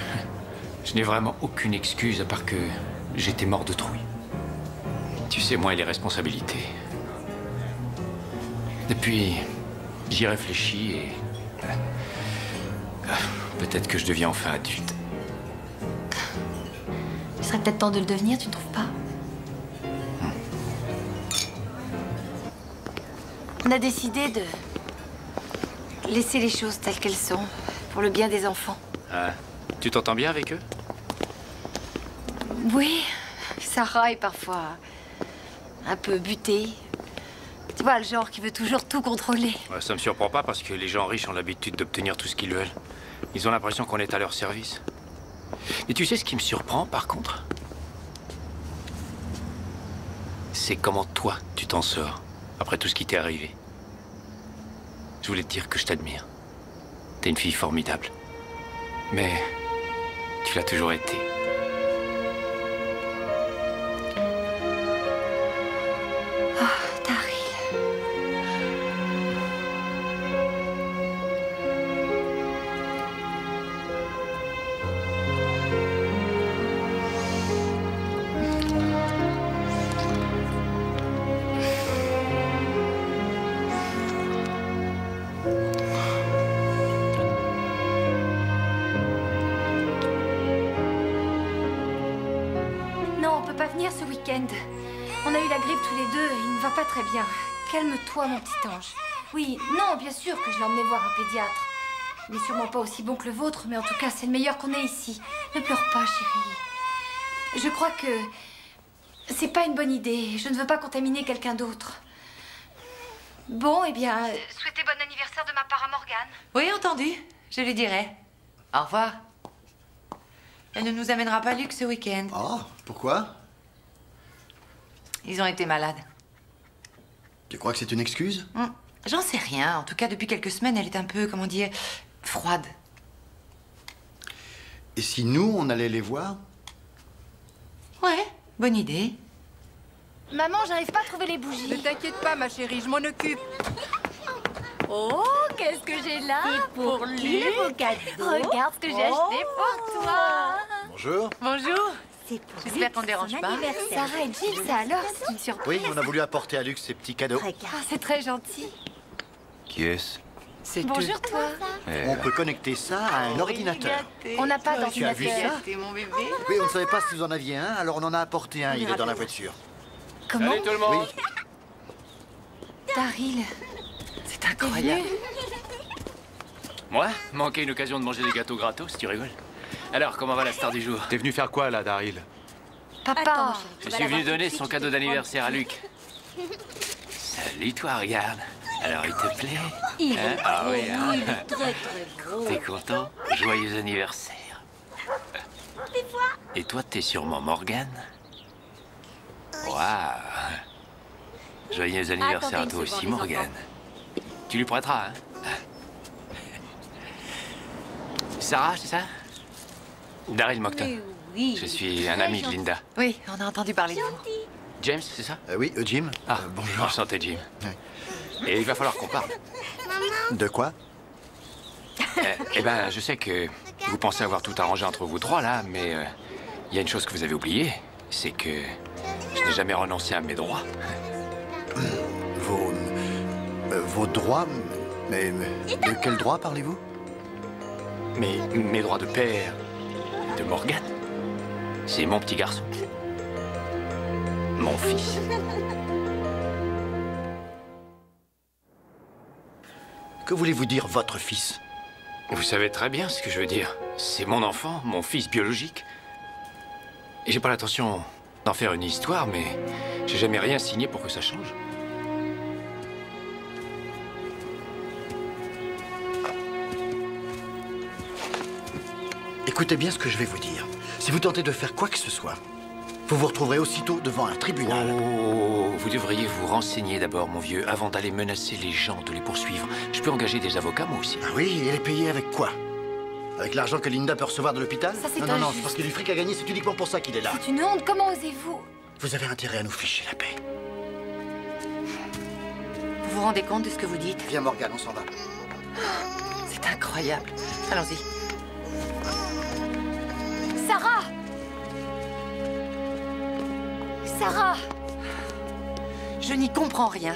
je n'ai vraiment aucune excuse à part que j'étais mort de trouille. Tu sais, moi et les responsabilités. Depuis, j'y réfléchis et. Peut-être que je deviens enfin adulte. Peut-être temps de le devenir, tu ne trouves pas On a décidé de laisser les choses telles qu'elles sont, pour le bien des enfants. Ah, tu t'entends bien avec eux? Oui, Sarah est parfois un peu butée. Tu vois, le genre qui veut toujours tout contrôler. Ouais, Ça me surprend pas parce que les gens riches ont l'habitude d'obtenir tout ce qu'ils veulent. Ils ont l'impression qu'on est à leur service. Mais tu sais ce qui me surprend par contre? C'est comment toi tu t'en sors après tout ce qui t'est arrivé. Je voulais te dire que je t'admire. T'es une fille formidable. Mais tu l'as toujours été. Calme-toi, mon petit ange. Oui, non, bien sûr que je l'ai emmené voir un pédiatre. Il n'est sûrement pas aussi bon que le vôtre, mais en tout cas, c'est le meilleur qu'on ait ici. Ne pleure pas, chérie. Je crois que c'est pas une bonne idée. Je ne veux pas contaminer quelqu'un d'autre. Bon, eh bien, euh, Souhaitez bon anniversaire de ma part à Morgane. Oui, entendu. Je lui dirai. Au revoir. Elle ne nous amènera pas Luc ce week-end. Oh, pourquoi? Ils ont été malades. Tu crois que c'est une excuse? Hmm, J'en sais rien. En tout cas, depuis quelques semaines, elle est un peu, comment dire, froide. Et si nous, on allait les voir? Ouais, bonne idée. Maman, j'arrive pas à trouver les bougies. Ne t'inquiète pas, ma chérie, je m'en occupe. Oh, qu'est-ce que j'ai là pour, lui le beau cadeau. Regarde ce que j'ai Oh. acheté pour toi. Bonjour. Bonjour. C'est pour J'espère qu'on ne dérange pas. Sarah et Jill, ça alors, c'est une surprise. Oui, on a voulu apporter à Luc ces petits cadeaux. Ah, c'est très gentil. Qui est-ce C'est Bonjour, toi. On peut connecter ça à un ordinateur. On n'a pas Tu as vu d'ordinateur. mon bébé. Oui, on ne savait pas si vous en aviez un, alors on en a apporté un. Il est dans la voiture. Comment Salut tout le monde Oui. Daryl, C'est incroyable. Moi Manquer une occasion de manger des gâteaux gratos, tu rigoles Alors, comment va la star du jour T'es venu faire quoi là, Daryl Papa. Attends, Je suis venu donner son cadeau d'anniversaire à Luc. Salut toi, regarde. Alors, il te plaît Il Hein est Ah gros, oui, hein il est très très gros. T'es content Joyeux anniversaire. Et toi, t'es sûrement Morgane Waouh Joyeux anniversaire à toi aussi, Morgane. Tu lui prêteras, hein Sarah, c'est ça? Daryl. Mais oui. Je suis un ami de Linda. Oui, on a entendu parler de vous. James, c'est ça? Euh, oui, euh, Jim Ah, Euh, bonjour. Enchanté, Jim. Ouais. Et il va falloir qu'on parle. De quoi? Euh, eh ben, je sais que vous pensez avoir tout arrangé entre vous trois, là, mais euh, il y a une chose que vous avez oubliée, c'est que je n'ai jamais renoncé à mes droits. Vos. euh, vos droits Mais. mais de quel droit parlez-vous? Mes, mes droits de père de Morgane. C'est mon petit garçon. Mon fils. Que voulez-vous dire, votre fils? Vous savez très bien ce que je veux dire. C'est mon enfant, mon fils biologique. Et j'ai pas l'intention d'en faire une histoire, mais j'ai jamais rien signé pour que ça change. Écoutez bien ce que je vais vous dire. Si vous tentez de faire quoi que ce soit, vous vous retrouverez aussitôt devant un tribunal. Oh, vous devriez vous renseigner d'abord, mon vieux, avant d'aller menacer les gens de les poursuivre. Je peux engager des avocats, moi aussi. Ah oui, et les payer avec quoi? Avec l'argent que Linda peut recevoir de l'hôpital? Ça, c'est Non, non, non, c'est parce qu'il y a du fric à gagner, c'est uniquement pour ça qu'il est là. C'est une honte, comment osez-vous? Vous avez intérêt à nous ficher la paix. Vous vous rendez compte de ce que vous dites? Viens, Morgane, on s'en va. C'est incroyable. Allons-y. Sarah Sarah Je n'y comprends rien.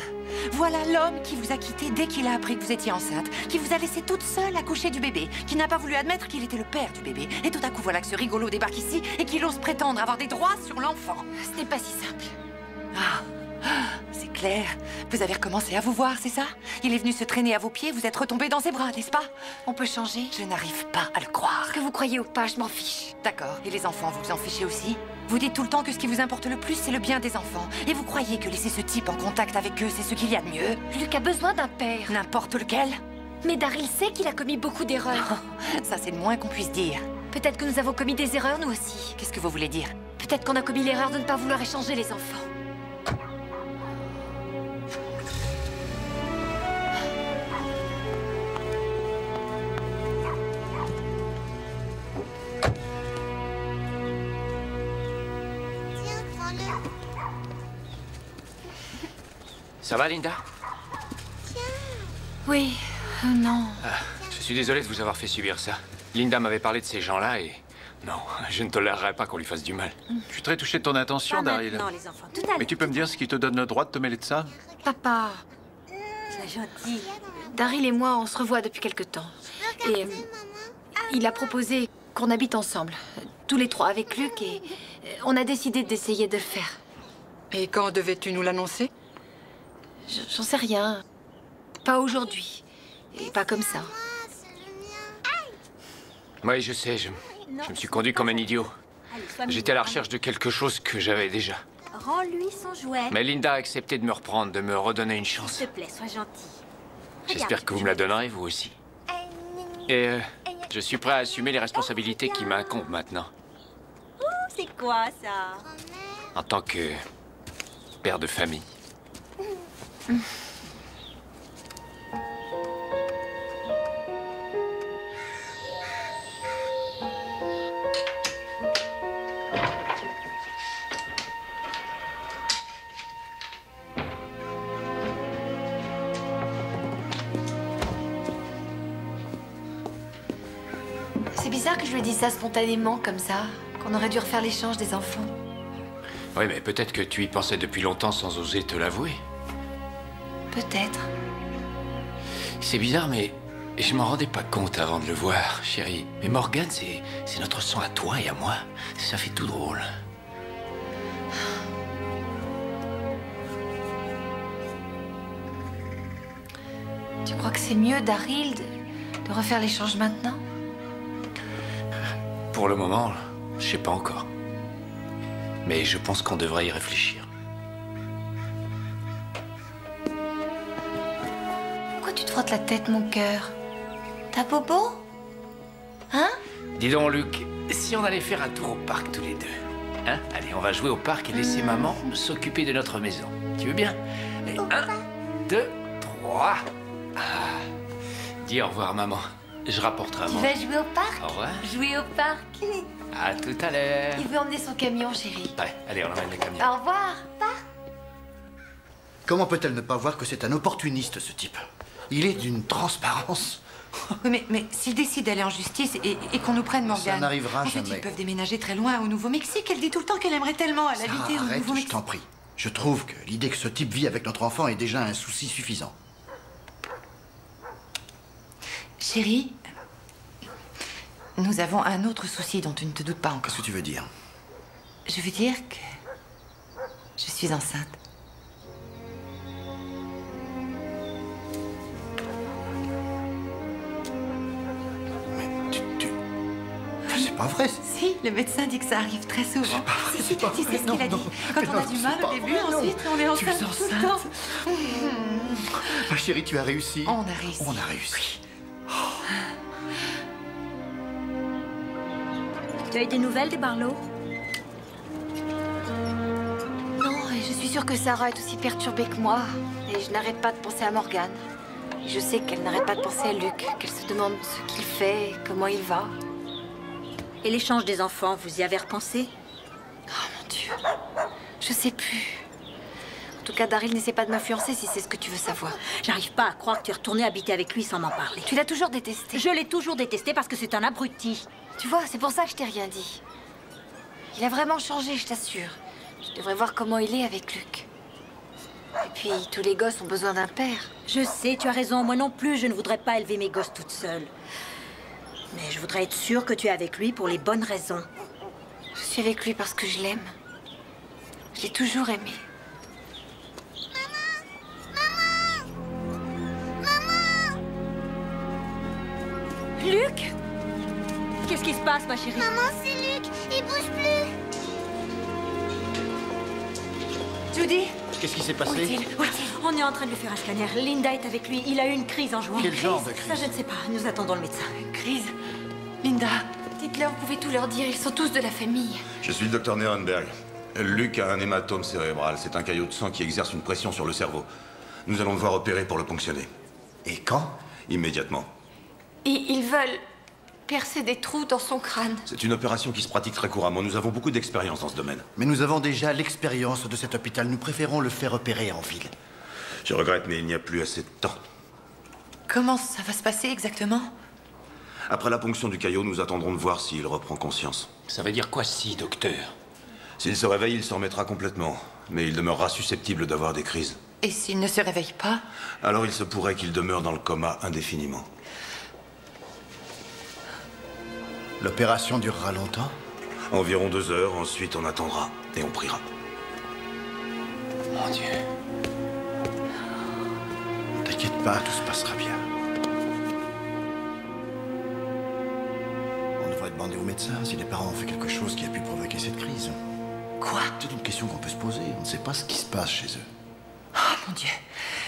Voilà l'homme qui vous a quitté dès qu'il a appris que vous étiez enceinte, qui vous a laissé toute seule accoucher du bébé, qui n'a pas voulu admettre qu'il était le père du bébé. Et tout à coup, voilà que ce rigolo débarque ici et qu'il ose prétendre avoir des droits sur l'enfant. Ce n'est pas si simple. Ah, (gasps) c'est clair. Vous avez recommencé à vous voir, c'est ça? Il est venu se traîner à vos pieds, vous êtes retombé dans ses bras, n'est-ce pas? On peut changer? Je n'arrive pas à le croire. Que vous croyez ou pas, je m'en fiche. D'accord. Et les enfants, vous vous en fichez aussi? Vous dites tout le temps que ce qui vous importe le plus, c'est le bien des enfants. Et vous croyez que laisser ce type en contact avec eux, c'est ce qu'il y a de mieux? Luc a besoin d'un père. N'importe lequel Mais Daryl sait qu'il a commis beaucoup d'erreurs. Ça, c'est le moins qu'on puisse dire. Peut-être que nous avons commis des erreurs, nous aussi. Qu'est-ce que vous voulez dire? Peut-être qu'on a commis l'erreur de ne pas vouloir échanger les enfants. Ça va, Linda Oui, euh, non. Ah, Je suis désolé de vous avoir fait subir ça. Linda m'avait parlé de ces gens-là et... Non, je ne tolérerai pas qu'on lui fasse du mal. Je suis très touché de ton intention, Pas Daryl. maintenant, les enfants. Tout à Mais tu peux me dire ce qui te donne le droit de te mêler de ça Papa, Sois gentil. Daryl et moi, on se revoit depuis quelque temps. Et euh, il a proposé qu'on habite ensemble, tous les trois avec Luc, et euh, on a décidé d'essayer de le faire. Et quand devais-tu nous l'annoncer? J'en sais rien. Pas aujourd'hui. Et pas comme ça. Oui, je sais, je, je me suis conduit comme un idiot. J'étais à la recherche de quelque chose que j'avais déjà. Rends-lui son jouet. Mais Linda a accepté de me reprendre, de me redonner une chance. S'il te plaît, sois gentil. J'espère que vous me la donnerez, vous aussi. Et euh, je suis prêt à assumer les responsabilités qui m'incombent maintenant, Ouh, c'est quoi ça? En tant que père de famille. C'est bizarre que je lui dise ça spontanément, comme ça. Qu'on aurait dû refaire l'échange des enfants. Oui, mais peut-être que tu y pensais depuis longtemps sans oser te l'avouer. Peut-être. C'est bizarre, mais je m'en rendais pas compte avant de le voir, chérie. Mais Morgane, c'est c'est notre sang à toi et à moi. Ça fait tout drôle. Tu crois que c'est mieux, Daryl, de, de refaire l'échange maintenant? Pour le moment, je sais pas encore. Mais je pense qu'on devrait y réfléchir. Pourquoi tu te frottes la tête, mon cœur T'as bobo Hein Dis donc, Luc, si on allait faire un tour au parc tous les deux Hein Allez, on va jouer au parc et laisser maman s'occuper de notre maison. Tu veux bien Allez, Un, deux, trois. Ah. Dis au revoir, maman. Je rapporterai à Tu vas jouer au parc Au revoir. Jouer au parc À tout à l'heure. Il veut emmener son camion, chérie. Ouais, allez, on emmène le camion. Au revoir. Comment peut-elle ne pas voir que c'est un opportuniste, ce type? Il est d'une transparence. (laughs) Mais, mais s'il décide d'aller en justice et, et qu'on nous prenne Ça Morgane... n'arrivera en fait, jamais. ils peuvent déménager très loin, au Nouveau-Mexique. Elle dit tout le temps qu'elle aimerait tellement aller Sarah, habiter au arrête, je Nouveau-Mexique. t'en prie. Je trouve que l'idée que ce type vit avec notre enfant est déjà un souci suffisant. Chérie, nous avons un autre souci dont tu ne te doutes pas encore. Qu'est-ce que tu veux dire? Je veux dire que je suis enceinte. Pas vrai. Si, le médecin dit que ça arrive très souvent. C'est pas vrai, Si, c'est pas ce qu'il a dit. non. Quand on non, a du mal au début, ensuite on est Tu enceinte tout le temps. Ma chérie, tu as réussi. On a réussi. On a réussi. Tu as eu des nouvelles des Barlow? Non, et je suis sûre que Sarah est aussi perturbée que moi. Et je n'arrête pas de penser à Morgane. Et je sais qu'elle n'arrête pas de penser à Luc, qu'elle se demande ce qu'il fait, comment il va. Et l'échange des enfants, vous y avez repensé? Oh mon Dieu. Je sais plus. En tout cas, Daryl n'essaie pas de m'influencer si c'est ce que tu veux savoir. J'arrive pas à croire que tu es retourné habiter avec lui sans m'en parler. Tu l'as toujours détesté. Je l'ai toujours détesté parce que c'est un abruti. Tu vois, c'est pour ça que je t'ai rien dit. Il a vraiment changé, je t'assure. Je devrais voir comment il est avec Luc. Et puis, tous les gosses ont besoin d'un père. Je sais, tu as raison. Moi non plus, je ne voudrais pas élever mes gosses toute seule. Mais je voudrais être sûre que tu es avec lui pour les bonnes raisons. Je suis avec lui parce que je l'aime. Je l'ai toujours aimé. Luc Qu'est-ce qui se passe, ma chérie? Maman, c'est Luc. Il bouge plus. Judy Qu'est-ce qui s'est passé On est en train de lui faire un scanner. Linda est avec lui. Il a eu une crise en jouant. Quel genre de crise Ça, je ne sais pas. Nous attendons le médecin. Crise Linda, dites-leur, vous pouvez tout leur dire. Ils sont tous de la famille. Je suis le docteur Nierenberg. Luc a un hématome cérébral. C'est un caillot de sang qui exerce une pression sur le cerveau. Nous allons devoir opérer pour le ponctionner. Et quand? Immédiatement. Et ils veulent percer des trous dans son crâne. C'est une opération qui se pratique très couramment. Nous avons beaucoup d'expérience dans ce domaine. Mais nous avons déjà l'expérience de cet hôpital. Nous préférons le faire opérer en ville. Je regrette, mais il n'y a plus assez de temps. Comment ça va se passer exactement? Après la ponction du caillot, nous attendrons de voir s'il reprend conscience. Ça veut dire quoi si, docteur? S'il se réveille, il s'en remettra complètement. Mais il demeurera susceptible d'avoir des crises. Et s'il ne se réveille pas? Alors il se pourrait qu'il demeure dans le coma indéfiniment. L'opération durera longtemps Environ deux heures, ensuite on attendra et on priera. Mon Dieu. T'inquiète pas, tout se passera bien. On devrait demander au médecin si les parents ont fait quelque chose qui a pu provoquer cette crise. Quoi? C'est une question qu'on peut se poser. On ne sait pas ce qui se passe chez eux. Oh mon Dieu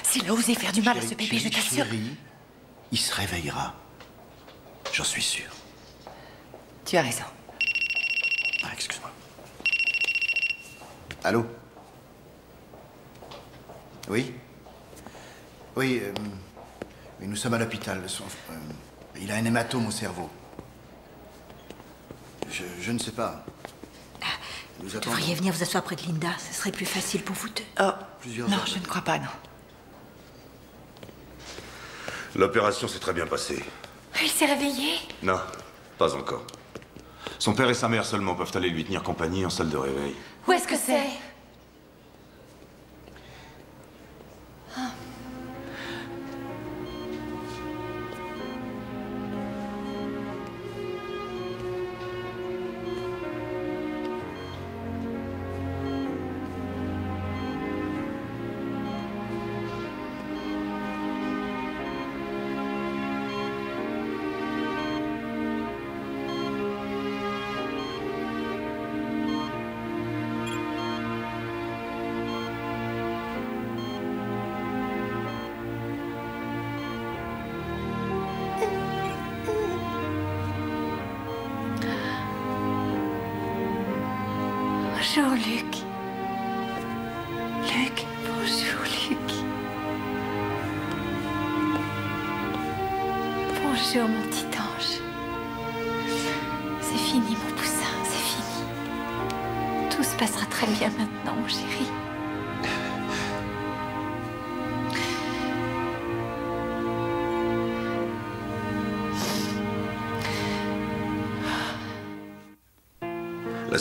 S'il a osé faire du mal à ce bébé, je t'assure. chérie, il se réveillera. J'en suis sûr. Tu as raison. Ah, excuse-moi. Allô? Oui? Oui, euh, oui, nous sommes à l'hôpital. Son- euh, il a un hématome au cerveau. Je, je ne sais pas. Nous Vous attendons. devriez venir vous asseoir près de Linda. Ce serait plus facile pour vous deux. Oh, Plusieurs non, heures. je ne crois pas, non. L'opération s'est très bien passée. Il s'est réveillé Non, pas encore. Son père et sa mère seulement peuvent aller lui tenir compagnie en salle de réveil. Où est-ce que c'est?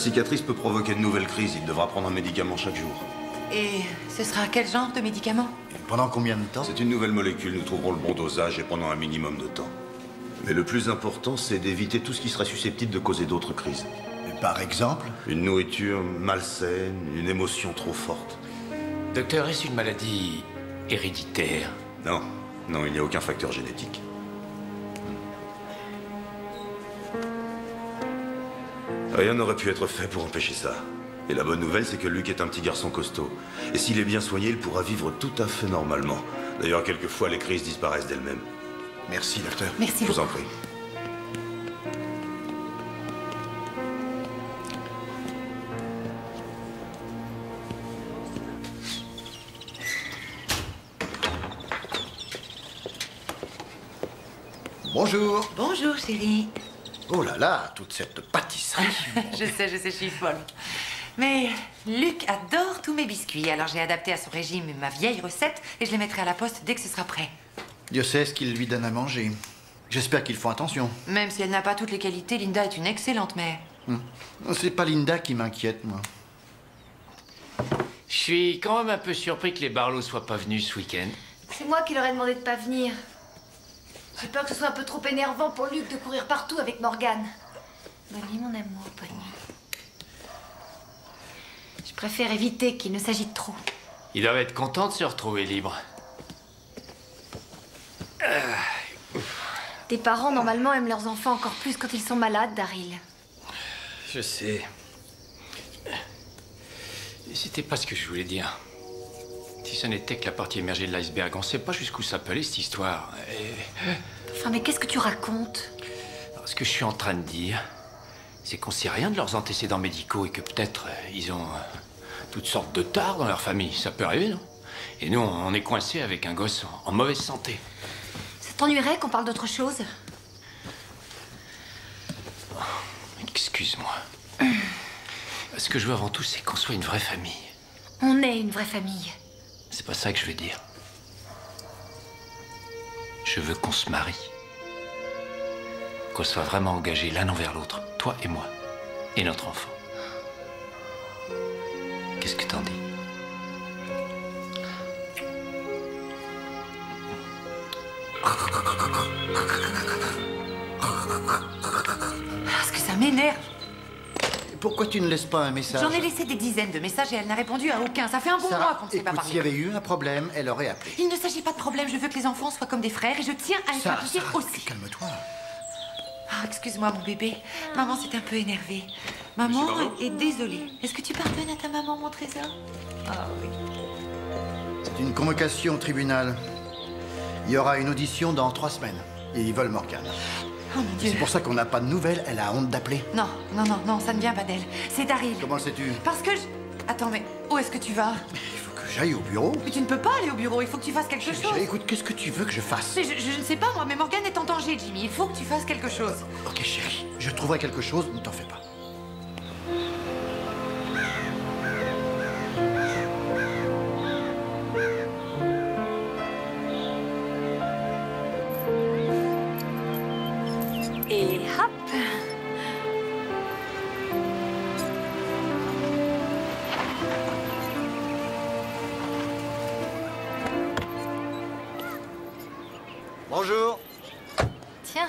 Cicatrice peut provoquer de nouvelles crises. Il devra prendre un médicament chaque jour. Et ce sera quel genre de médicament? Pendant combien de temps? C'est une nouvelle molécule. Nous trouverons le bon dosage et pendant un minimum de temps. Mais le plus important, c'est d'éviter tout ce qui serait susceptible de causer d'autres crises. Par exemple? Une nourriture malsaine, une émotion trop forte. Docteur, est-ce une maladie héréditaire? Non, non, il n'y a aucun facteur génétique. Rien n'aurait pu être fait pour empêcher ça. Et la bonne nouvelle, c'est que Luc est un petit garçon costaud. Et s'il est bien soigné, il pourra vivre tout à fait normalement. D'ailleurs, quelquefois, les crises disparaissent d'elles-mêmes. Merci, docteur. Merci. Je vous en prie. Bonjour. Bonjour, chérie. Oh là là, toute cette pâtisserie. (laughs) je sais, je sais, je suis folle. Mais Luc adore tous mes biscuits, alors j'ai adapté à son régime ma vieille recette et je les mettrai à la poste dès que ce sera prêt. Dieu sait ce qu'il lui donne à manger. J'espère qu'ils font attention. Même si elle n'a pas toutes les qualités, Linda est une excellente mère. Hmm. C'est pas Linda qui m'inquiète, moi. Je suis quand même un peu surpris que les Barlow soient pas venus ce week-end. C'est moi qui leur ai demandé de pas venir. J'ai peur que ce soit un peu trop énervant pour Luc de courir partout avec Morgane. Bonne nuit, mon amour, bonne nuit. Je préfère éviter qu'il ne s'agite trop. Ils doivent être contents de se retrouver libres. Tes parents, normalement, aiment leurs enfants encore plus quand ils sont malades, Daryl. Je sais. C'était pas ce que je voulais dire. Si ce n'était que la partie émergée de l'iceberg, on sait pas jusqu'où ça peut aller cette histoire. Et... Enfin, mais qu'est-ce que tu racontes? Alors, Ce que je suis en train de dire, c'est qu'on sait rien de leurs antécédents médicaux et que peut-être euh, ils ont euh, toutes sortes de tares dans leur famille. Ça peut arriver, non? Et nous, on est coincés avec un gosse en, en mauvaise santé. Ça t'ennuierait qu'on parle d'autre chose? Excuse-moi. (clears throat) Ce que je veux avant tout, c'est qu'on soit une vraie famille. On est une vraie famille. C'est pas ça que je veux dire. Je veux qu'on se marie. Qu'on soit vraiment engagés l'un envers l'autre, toi et moi, et notre enfant. Qu'est-ce que t'en dis? Parce que ça m'énerve. Pourquoi tu ne laisses pas un message J'en ai laissé des dizaines de messages et elle n'a répondu à aucun. Ça fait un bon Sarah, mois qu'on ne s'est pas écoute, parlé. s'il y avait eu un problème, elle aurait appelé. Il ne s'agit pas de problème, je veux que les enfants soient comme des frères et je tiens à les simplifier Sarah, aussi. Calme-toi. Ah, excuse-moi, mon bébé. Maman s'est un peu énervée. Maman est désolée. Est-ce que tu pardonnes à ta maman, mon trésor? Ah oui. C'est une convocation au tribunal. Il y aura une audition dans trois semaines. Et ils veulent Morgane. Oh mon Dieu. C'est pour ça qu'on n'a pas de nouvelles. Elle a honte d'appeler. Non, non, non, non, ça ne vient pas d'elle. C'est Daryl. Comment le sais-tu? Parce que je... Attends, mais où est-ce que tu vas? Que j'aille au bureau Mais tu ne peux pas aller au bureau, il faut que tu fasses quelque chose. Écoute, qu'est-ce que tu veux que je fasse? Mais je, je ne sais pas, moi, mais Morgane est en danger, Jimmy. Il faut que tu fasses quelque chose. Ok, chérie. Je trouverai quelque chose, ne t'en fais pas. Bonjour. Tiens.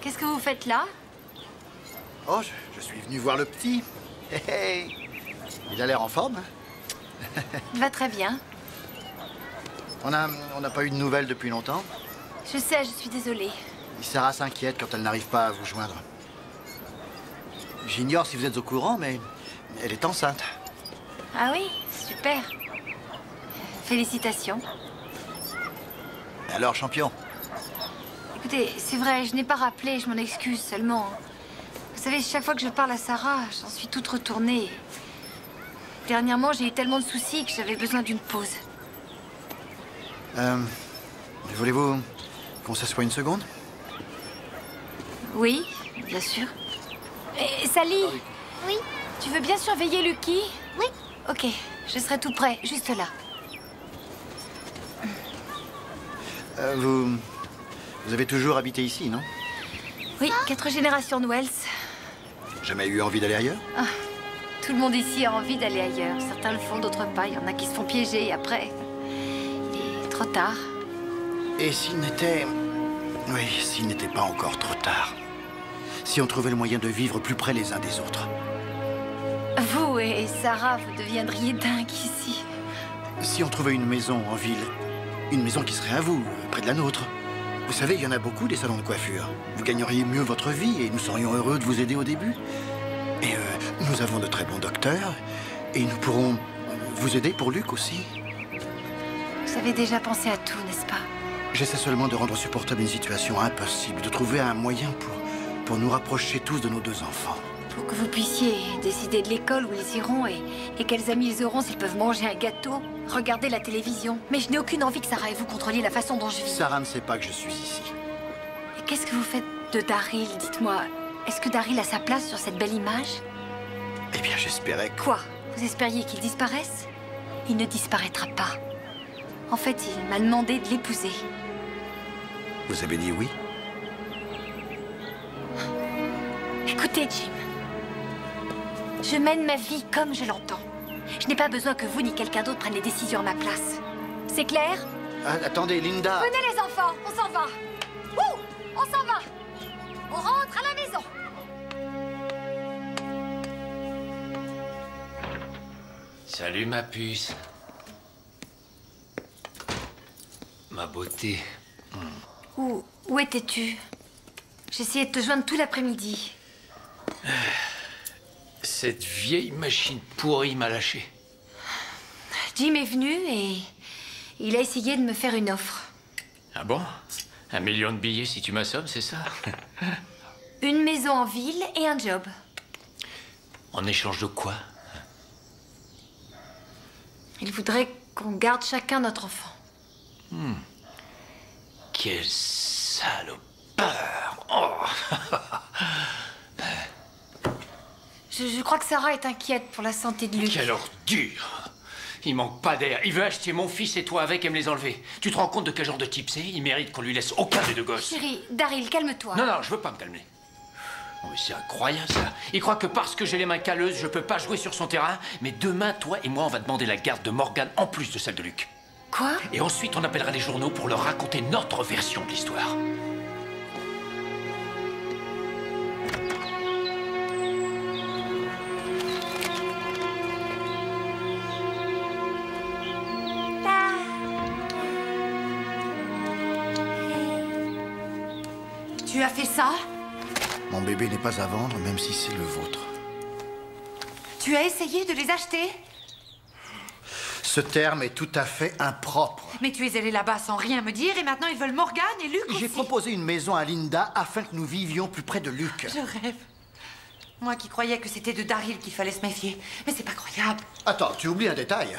Qu'est-ce que vous faites là? Oh, je, je suis venu voir le petit. Hé. Il a l'air en forme. hein? Il (laughs) va très bien. On a, on n'a pas eu de nouvelles depuis longtemps? Je sais, je suis désolée. Sarah s'inquiète quand elle n'arrive pas à vous joindre. J'ignore si vous êtes au courant, mais elle est enceinte. Ah oui, super. Félicitations. Alors, champion? Écoutez, c'est vrai, je n'ai pas rappelé, je m'en excuse seulement. Vous savez, chaque fois que je parle à Sarah, j'en suis toute retournée. Dernièrement, j'ai eu tellement de soucis que j'avais besoin d'une pause. euh, Voulez-vous qu'on s'assoie une seconde? Oui, bien sûr. Et Sally Oui Tu veux bien surveiller Lucky? Oui. Ok, je serai tout près, juste là. Euh, vous, vous avez toujours habité ici, non? Oui, quatre générations de Wells. Jamais eu envie d'aller ailleurs? Ah, tout le monde ici a envie d'aller ailleurs. Certains le font, d'autres pas. Il y en a qui se font piéger et après. Il est trop tard. Et s'il n'était... Oui, s'il n'était pas encore trop tard. Si on trouvait le moyen de vivre plus près les uns des autres. Vous et Sarah, vous deviendriez dingue ici. Si on trouvait une maison en ville, une maison qui serait à vous, près de la nôtre. Vous savez, il y en a beaucoup des salons de coiffure. Vous gagneriez mieux votre vie et nous serions heureux de vous aider au début. Et euh, nous avons de très bons docteurs et nous pourrons vous aider pour Luc aussi. Vous avez déjà pensé à tout, n'est-ce pas? J'essaie seulement de rendre supportable une situation impossible, de trouver un moyen pour, pour nous rapprocher tous de nos deux enfants. Pour que vous puissiez décider de l'école où ils iront et, et quels amis ils auront s'ils peuvent manger un gâteau, regarder la télévision. Mais je n'ai aucune envie que Sarah et vous contrôliez la façon dont je vis. Sarah ne sait pas que je suis ici. Et qu'est-ce que vous faites de Daryl Dites-moi, est-ce que Daryl a sa place sur cette belle image? Eh bien, j'espérais que... Quoi? Vous espériez qu'il disparaisse? Il ne disparaîtra pas. En fait, il m'a demandé de l'épouser. Vous avez dit oui? Écoutez, Jim. Je mène ma vie comme je l'entends. Je n'ai pas besoin que vous ni quelqu'un d'autre prenne les décisions à ma place. C'est clair? Ah, Attendez, Linda Venez les enfants, on s'en va. Ouh, on s'en va. On rentre à la maison. Salut ma puce. Ma beauté. Où, où étais-tu? J'essayais de te joindre tout l'après-midi. Cette vieille machine pourrie m'a lâché. Jim est venu et il a essayé de me faire une offre. Ah bon? Un million de billets si tu m'assommes, c'est ça? (laughs) Une maison en ville et un job. En échange de quoi? Il voudrait qu'on garde chacun notre enfant. Hmm. Quel salopeur Oh (laughs) Je, je crois que Sarah est inquiète pour la santé de Luc. Quelle ordure Il manque pas d'air. Il veut acheter mon fils et toi avec et me les enlever. Tu te rends compte de quel genre de type c'est? Il mérite qu'on lui laisse aucun des deux gosses. Chérie, Daryl, calme-toi. Non, non, je veux pas me calmer. Oh, c'est incroyable ça. Il croit que parce que j'ai les mains calleuses, je peux pas jouer sur son terrain. Mais demain, toi et moi, on va demander la garde de Morgane en plus de celle de Luc. Quoi? Et ensuite, on appellera les journaux pour leur raconter notre version de l'histoire. Fait ça Mon bébé n'est pas à vendre, même si c'est le vôtre. Tu as essayé de les acheter Ce terme est tout à fait impropre. Mais tu es allé là-bas sans rien me dire et maintenant ils veulent Morgane et Luc J'ai proposé une maison à Linda afin que nous vivions plus près de Luc. Je rêve. Moi qui croyais que c'était de Daryl qu'il fallait se méfier. Mais c'est pas croyable. Attends, tu oublies un détail.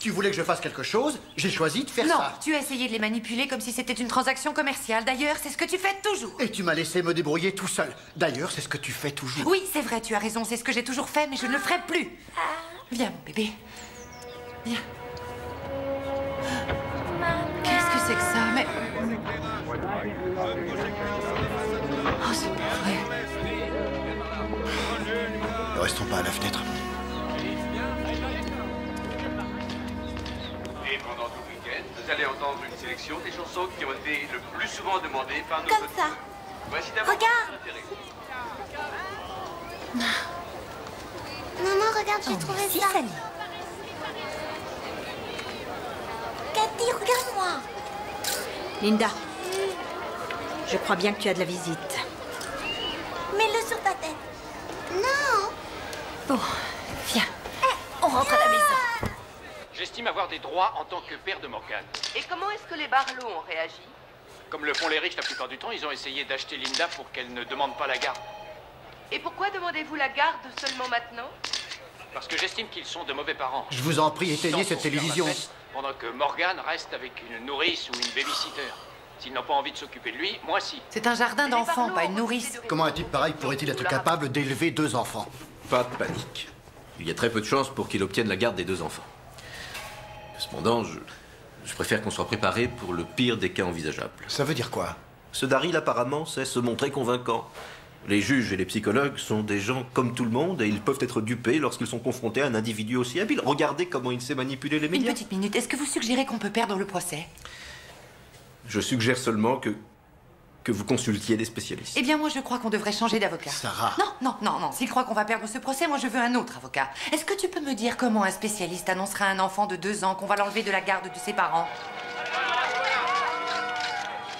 Tu voulais que je fasse quelque chose, j'ai choisi de faire non, ça. tu as essayé de les manipuler comme si c'était une transaction commerciale. D'ailleurs, c'est ce que tu fais toujours. Et tu m'as laissé me débrouiller tout seul. D'ailleurs, c'est ce que tu fais toujours. Oui, c'est vrai, tu as raison, c'est ce que j'ai toujours fait, mais je ne le ferai plus. Viens, mon bébé. Viens. Qu'est-ce que c'est que ça Mais. Oh, c'est pas vrai. Ne restons pas à la fenêtre. Vous allez entendre une sélection des chansons qui ont été le plus souvent demandées par nos Comme ça. Voici Regarde. Maman, regarde, j'ai trouvé ça. Cathy, regarde-moi. Linda, je crois bien que tu as de la visite. Mets-le sur ta tête. Non. Bon, viens. On rentre à la maison. J'estime avoir des droits en tant que père de Morgane. Et comment est-ce que les Barlow ont réagi? Comme le font les riches la plupart du temps, ils ont essayé d'acheter Linda pour qu'elle ne demande pas la garde. Et pourquoi demandez-vous la garde seulement maintenant? Parce que j'estime qu'ils sont de mauvais parents. Je vous en prie, éteignez cette télévision. fête, Pendant que Morgane reste avec une nourrice ou une babysitter. S'ils n'ont pas envie de s'occuper de lui, moi si. C'est un jardin d'enfants, pas une nourrice. Comment un type pareil pourrait-il être capable d'élever deux enfants? Pas de panique. Il y a très peu de chances pour qu'il obtienne la garde des deux enfants. Cependant, je, je préfère qu'on soit préparé pour le pire des cas envisageables. Ça veut dire quoi? Ce Daryl, apparemment, sait se montrer convaincant. Les juges et les psychologues sont des gens comme tout le monde et ils peuvent être dupés lorsqu'ils sont confrontés à un individu aussi habile. Regardez comment il sait manipuler les Une médias. petite minute, est-ce que vous suggérez qu'on peut perdre le procès? Je suggère seulement que, que vous consultiez des spécialistes. Eh bien, moi, je crois qu'on devrait changer d'avocat. Sarah. Non, non, non, non. S'il croit qu'on va perdre ce procès, moi, je veux un autre avocat. Est-ce que tu peux me dire comment un spécialiste annoncera à un enfant de deux ans qu'on va l'enlever de la garde de ses parents?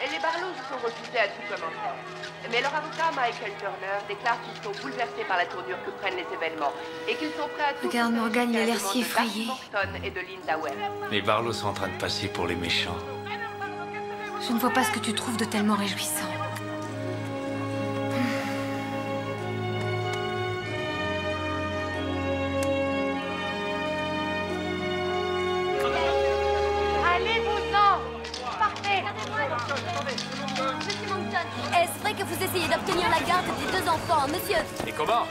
Et les Barlow se sont refusés à tout commencer. Mais leur avocat, Michael Turner, déclare qu'ils sont bouleversés par la tournure que prennent les événements et qu'ils sont prêts à tout Regarde, faire Morgane, il a l'air si effrayé. Et de Linda Webb. Les Barlow sont en train de passer pour les méchants. Je ne vois pas ce que tu trouves de tellement réjouissant. Allez-vous-en. Partez. Est-ce vrai que vous essayez d'obtenir la garde des deux enfants, monsieur? Et comment?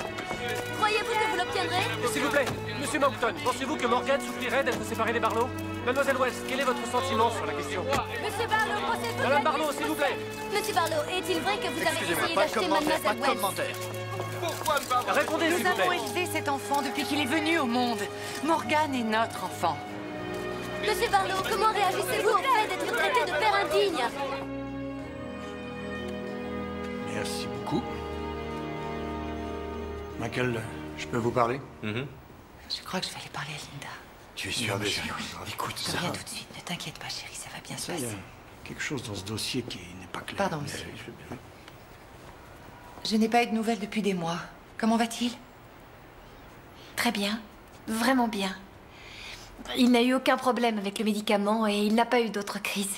Croyez-vous que vous l'obtiendrez? S'il vous plaît, monsieur Moncton, pensez-vous que Morgan souffrirait d'être séparé des Barlow Mademoiselle West, quel est votre sentiment sur la question Monsieur Barlow, procès Madame Barlow, s'il vous plaît Monsieur Barlow, est-il vrai que vous avez essayé pas d'acheter commentaire, pas Mademoiselle de West commentaire. Répondez, Nous s'il vous avons plaît. élevé cet enfant depuis qu'il est venu au monde. Morgan est notre enfant. Monsieur Barlow, comment réagissez-vous au fait d'être traité de père indigne Merci beaucoup. Michael, je peux vous parler? Je crois que je vais aller parler à Linda. Tu es sûr de chérie, ça Écoute, Je ça. reviens tout de suite. Ne t'inquiète pas, chérie, ça va bien se Ça, il y a passer. quelque chose dans ce dossier qui n'est pas clair. Pardon, monsieur. Je n'ai pas eu de nouvelles depuis des mois. Comment va-t-il? Très bien. Vraiment bien. Il n'a eu aucun problème avec le médicament et il n'a pas eu d'autres crises.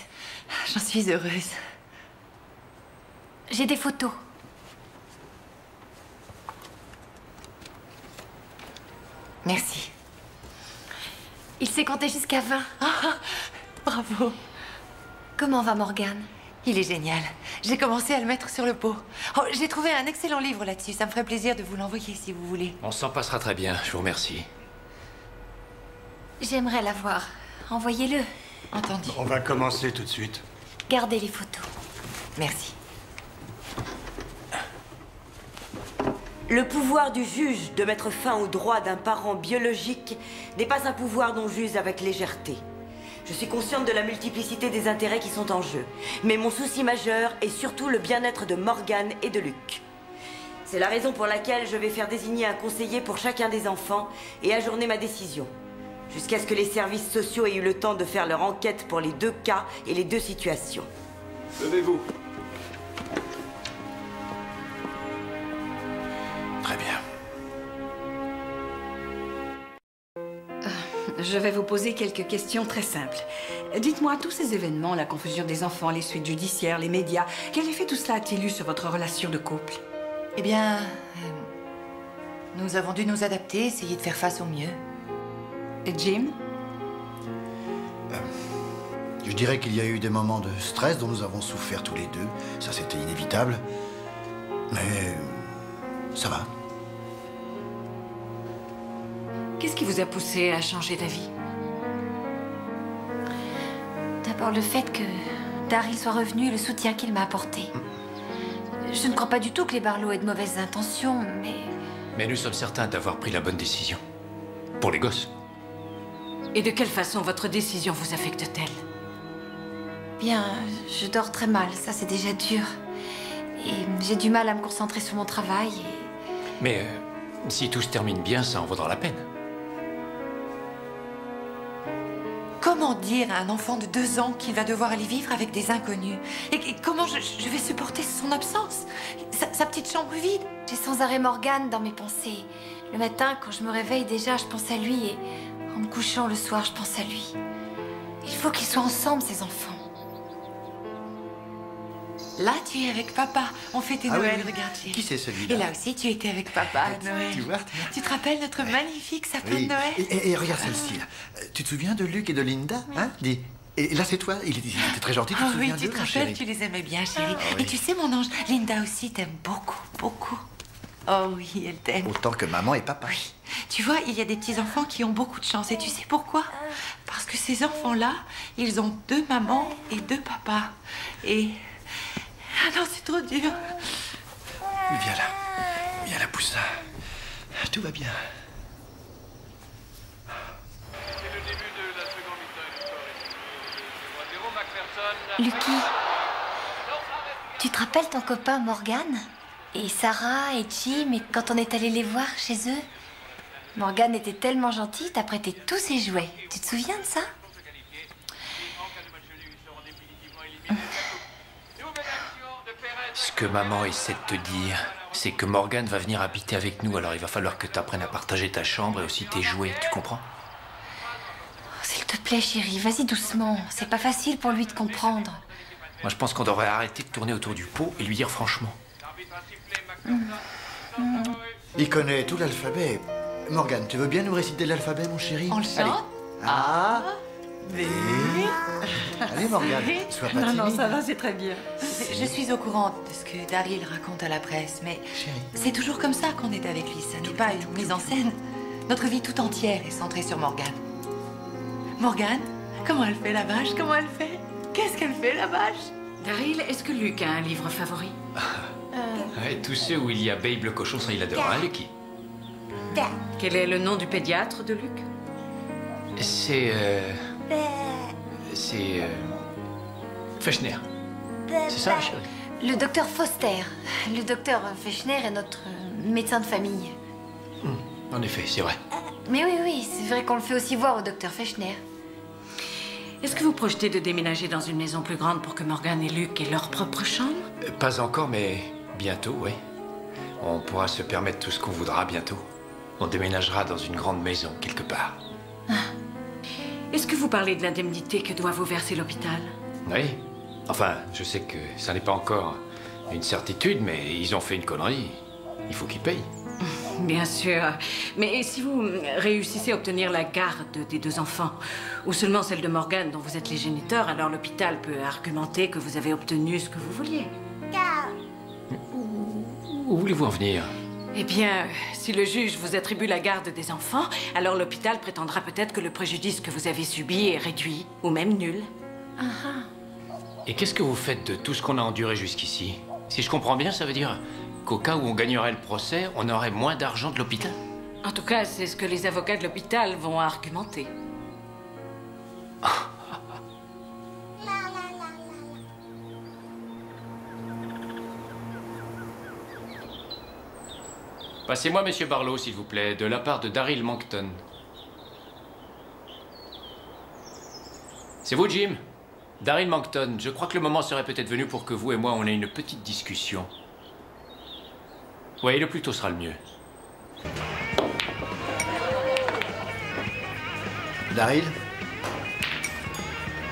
J'en suis heureuse. J'ai des photos. Merci. Il s'est compté jusqu'à 20. Bravo. Comment va Morgan Il est génial. J'ai commencé à le mettre sur le pot. Oh, J'ai trouvé un excellent livre là-dessus. Ça me ferait plaisir de vous l'envoyer si vous voulez. On s'en passera très bien, je vous remercie. J'aimerais la voir. Envoyez-le. Entendu. On va commencer tout de suite. Gardez les photos. Merci. Le pouvoir du juge de mettre fin aux droits d'un parent biologique n'est pas un pouvoir dont j'use avec légèreté. Je suis consciente de la multiplicité des intérêts qui sont en jeu, mais mon souci majeur est surtout le bien-être de Morgane et de Luc. C'est la raison pour laquelle je vais faire désigner un conseiller pour chacun des enfants et ajourner ma décision, jusqu'à ce que les services sociaux aient eu le temps de faire leur enquête pour les deux cas et les deux situations. Levez-vous. Très bien. Je vais vous poser quelques questions très simples. Dites-moi, tous ces événements, la confusion des enfants, les suites judiciaires, les médias, quel effet tout cela a-t-il eu sur votre relation de couple? Eh bien, euh, nous avons dû nous adapter, essayer de faire face au mieux. Et Jim? Je dirais qu'il y a eu des moments de stress dont nous avons souffert tous les deux. Ça, c'était inévitable. Mais ça va. Qu'est-ce qui vous a poussé à changer d'avis D'abord le fait que Daryl soit revenu et le soutien qu'il m'a apporté. Je ne crois pas du tout que les Barlow aient de mauvaises intentions, mais Mais nous sommes certains d'avoir pris la bonne décision. Pour les gosses. Et de quelle façon votre décision vous affecte-t-elle? Bien, je dors très mal, ça c'est déjà dur. Et j'ai du mal à me concentrer sur mon travail. et- Mais euh, si tout se termine bien, ça en vaudra la peine. Comment dire à un enfant de deux ans qu'il va devoir aller vivre avec des inconnus? Et, et comment je, je vais supporter son absence? Sa, sa petite chambre vide? J'ai sans arrêt Morgane dans mes pensées. Le matin, quand je me réveille, déjà, je pense à lui et en me couchant le soir, je pense à lui. Il faut qu'ils soient ensemble, ces enfants. Là, tu es avec papa. On fait tes Ah oui, Noëls, oui. regarde. chérie. Qui c'est celui-là Et là aussi, tu étais avec papa à Noël. Tu vois, Tu te rappelles notre magnifique sapin Oui. de Noël Et, et- et regarde celle-ci. là. Euh, Tu te souviens de Luc et de Linda hein Dis. Et là, c'est toi. Il était, très gentil. Tu te Ah oui, souviens tu d'eux, te rappelles, chérie tu les aimais bien, chérie. Ah oui. Et tu sais, mon ange, Linda aussi t'aime beaucoup, beaucoup. Oh oui, elle t'aime. Autant que maman et papa. Tu vois, il y a des petits-enfants qui ont beaucoup de chance. Et tu sais pourquoi? Parce que ces enfants-là, ils ont deux mamans et deux papas. Et... Ah non, c'est trop dur. Viens là. Viens là, poussin. Tout va bien. C'est le début de la seconde mi-temps. 0 McPherson. Lucky, tu te rappelles ton copain Morgan Et Sarah et Jim, et quand on est allé les voir chez eux? Morgan était tellement gentil, t'as prêté tous ses jouets. Tu te souviens de ça? Ce que maman essaie de te dire, c'est que Morgan va venir habiter avec nous, alors il va falloir que tu apprennes à partager ta chambre et aussi tes jouets, tu comprends? S'il te plaît, chérie, vas-y doucement. C'est pas facile pour lui de comprendre. Moi je pense qu'on devrait arrêter de tourner autour du pot et lui dire franchement. Il connaît tout l'alphabet. Morgane, tu veux bien nous réciter l'alphabet, mon chéri? On le Allez. chante? A, Allez, Morgane, sois pas Non, non, timide. ça va, c'est très bien. Je suis au courant de ce que Daryl raconte à la presse, mais c'est toujours comme ça qu'on est avec lui. Ça n'est pas une mise en scène. Notre vie tout entière est centrée sur Morgane. Morgane Comment elle fait la vache Comment elle fait? Qu'est-ce qu'elle fait la vache? Daryl, est-ce que Luc a un livre favori? Ouais, tous ceux où il y a Babe le cochon, ça il adore, hein, Lucky? Quel est le nom du pédiatre de Luc? C'est. euh, C'est. euh, Fechner. C'est ça, chérie? Le docteur Foster. Le docteur Fechner est notre euh, médecin de famille. En effet, c'est vrai. Mais oui, oui, c'est vrai qu'on le fait aussi voir au docteur Fechner. Est-ce que vous projetez de déménager dans une maison plus grande pour que Morgane et Luc aient leur propre chambre? Euh, Pas encore, mais bientôt, oui. On pourra se permettre tout ce qu'on voudra bientôt. On déménagera dans une grande maison, quelque part. Est-ce que vous parlez de l'indemnité que doit vous verser l'hôpital Oui. Enfin, je sais que ça n'est pas encore une certitude, mais ils ont fait une connerie. Il faut qu'ils payent. (laughs) Bien sûr. Mais si vous réussissez à obtenir la garde des deux enfants, ou seulement celle de Morgane dont vous êtes les géniteurs, alors l'hôpital peut argumenter que vous avez obtenu ce que vous vouliez. Où voulez-vous en venir? Eh bien, si le juge vous attribue la garde des enfants, alors l'hôpital prétendra peut-être que le préjudice que vous avez subi est réduit, ou même nul. Et qu'est-ce que vous faites de tout ce qu'on a enduré jusqu'ici? Si je comprends bien, ça veut dire qu'au cas où on gagnerait le procès, on aurait moins d'argent de l'hôpital? En tout cas, c'est ce que les avocats de l'hôpital vont argumenter. Passez-moi Monsieur Barlow, s'il vous plaît, de la part de Daryl Moncton. C'est vous, Jim? Daryl Moncton, je crois que le moment serait peut-être venu pour que vous et moi on ait une petite discussion. Oui, le plus tôt sera le mieux. Daryl?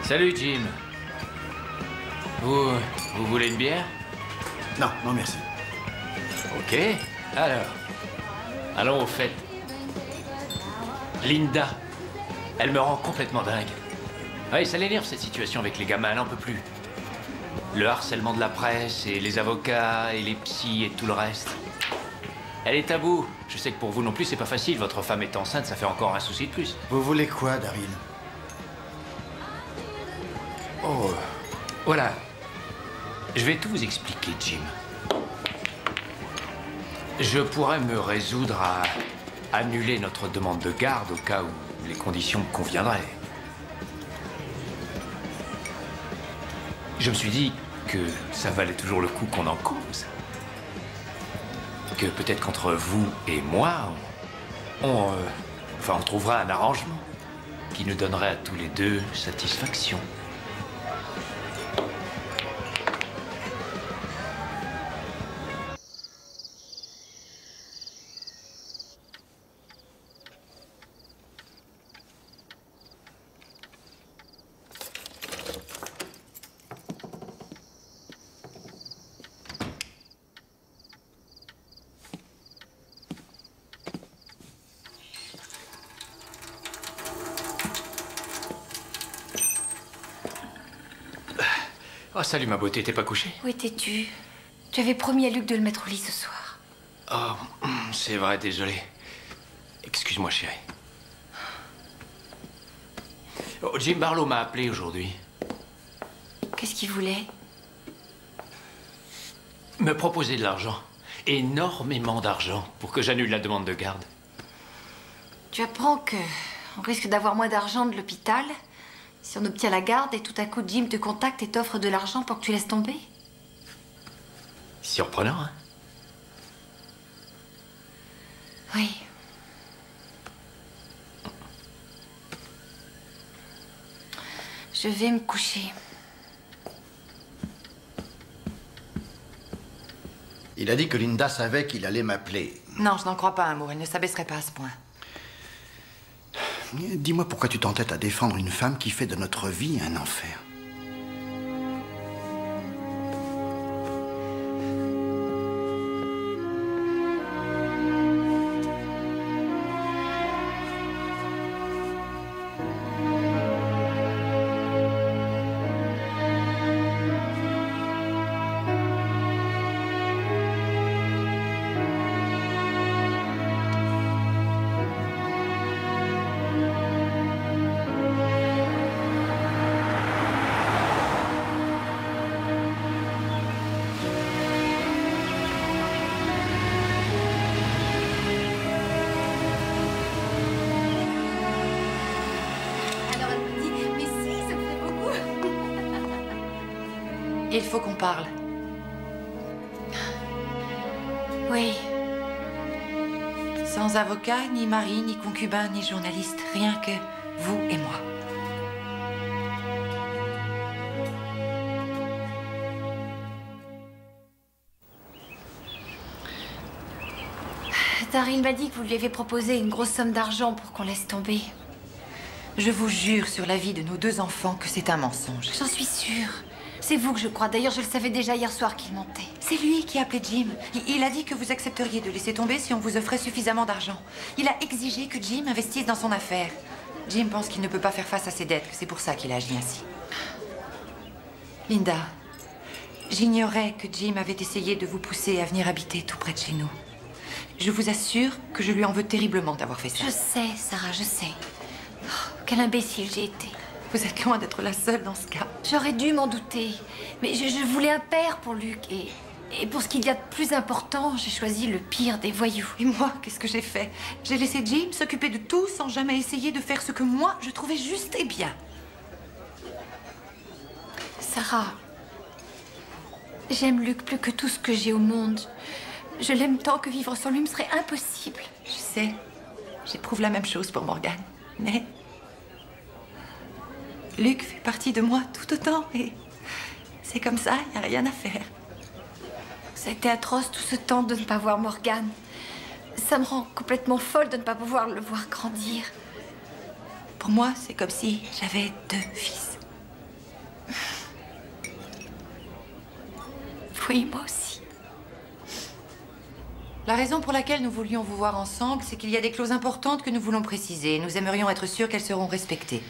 Salut, Jim. Vous. Vous voulez une bière? Non, non merci. Ok, alors? Allons au fait. Linda, elle me rend complètement dingue. Oui, ça l'énerve cette situation avec les gamins, elle n'en peut plus. Le harcèlement de la presse et les avocats et les psys et tout le reste. Elle est à bout. Je sais que pour vous non plus, c'est pas facile. Votre femme est enceinte, ça fait encore un souci de plus. Vous voulez quoi, Daryl? Oh, voilà. Je vais tout vous expliquer, Jim. Je pourrais me résoudre à annuler notre demande de garde au cas où les conditions conviendraient. Je me suis dit que ça valait toujours le coup qu'on en cause. Que peut-être qu'entre vous et moi, on, on, euh, trouvera un arrangement qui nous donnerait à tous les deux satisfaction. Salut ma beauté, t'es pas couchée? Où étais-tu? Tu avais promis à Luc de le mettre au lit ce soir. Oh, c'est vrai, désolé. Excuse-moi, chérie. Oh, Jim Barlow m'a appelé aujourd'hui. Qu'est-ce qu'il voulait? Me proposer de l'argent. Énormément d'argent pour que j'annule la demande de garde. Tu apprends que on risque d'avoir moins d'argent de l'hôpital si on obtient la garde et tout à coup Jim te contacte et t'offre de l'argent pour que tu laisses tomber Surprenant, hein Oui. Je vais me coucher. Il a dit que Linda savait qu'il allait m'appeler. Non, je n'en crois pas, amour. Elle ne s'abaisserait pas à ce point. Dis-moi pourquoi tu t'entêtes à défendre une femme qui fait de notre vie un enfer. Il faut qu'on parle. Oui. Sans avocat, ni mari, ni concubin, ni journaliste. Rien que vous et moi. Daryl m'a dit que vous lui avez proposé une grosse somme d'argent pour qu'on laisse tomber. Je vous jure sur la vie de nos deux enfants que c'est un mensonge. J'en suis sûre. C'est vous que je crois. D'ailleurs, je le savais déjà hier soir qu'il mentait. C'est lui qui a appelé Jim. Il- Il a dit que vous accepteriez de laisser tomber si on vous offrait suffisamment d'argent. Il a exigé que Jim investisse dans son affaire. Jim pense qu'il ne peut pas faire face à ses dettes, que c'est pour ça qu'il a agi ainsi. Linda, j'ignorais que Jim avait essayé de vous pousser à venir habiter tout près de chez nous. Je vous assure que je lui en veux terriblement d'avoir fait ça. Je sais, Sarah, je sais. Oh, quel imbécile j'ai été. Vous êtes loin d'être la seule dans ce cas. J'aurais dû m'en douter. Mais je, je voulais un père pour Luc. Et, et pour ce qu'il y a de plus important, j'ai choisi le pire des voyous. Et moi, qu'est-ce que j'ai fait? J'ai laissé Jim s'occuper de tout sans jamais essayer de faire ce que moi, je trouvais juste et bien. Sarah, j'aime Luc plus que tout ce que j'ai au monde. Je l'aime tant que vivre sans lui me serait impossible. Je sais, j'éprouve la même chose pour Morgane. Mais Luc fait partie de moi tout autant et c'est comme ça, il n'y a rien à faire. Ça a été atroce tout ce temps de ne pas voir Morgane. Ça me rend complètement folle de ne pas pouvoir le voir grandir. Pour moi, c'est comme si j'avais deux fils. Oui, moi aussi. La raison pour laquelle nous voulions vous voir ensemble, c'est qu'il y a des clauses importantes que nous voulons préciser. Nous aimerions être sûrs qu'elles seront respectées.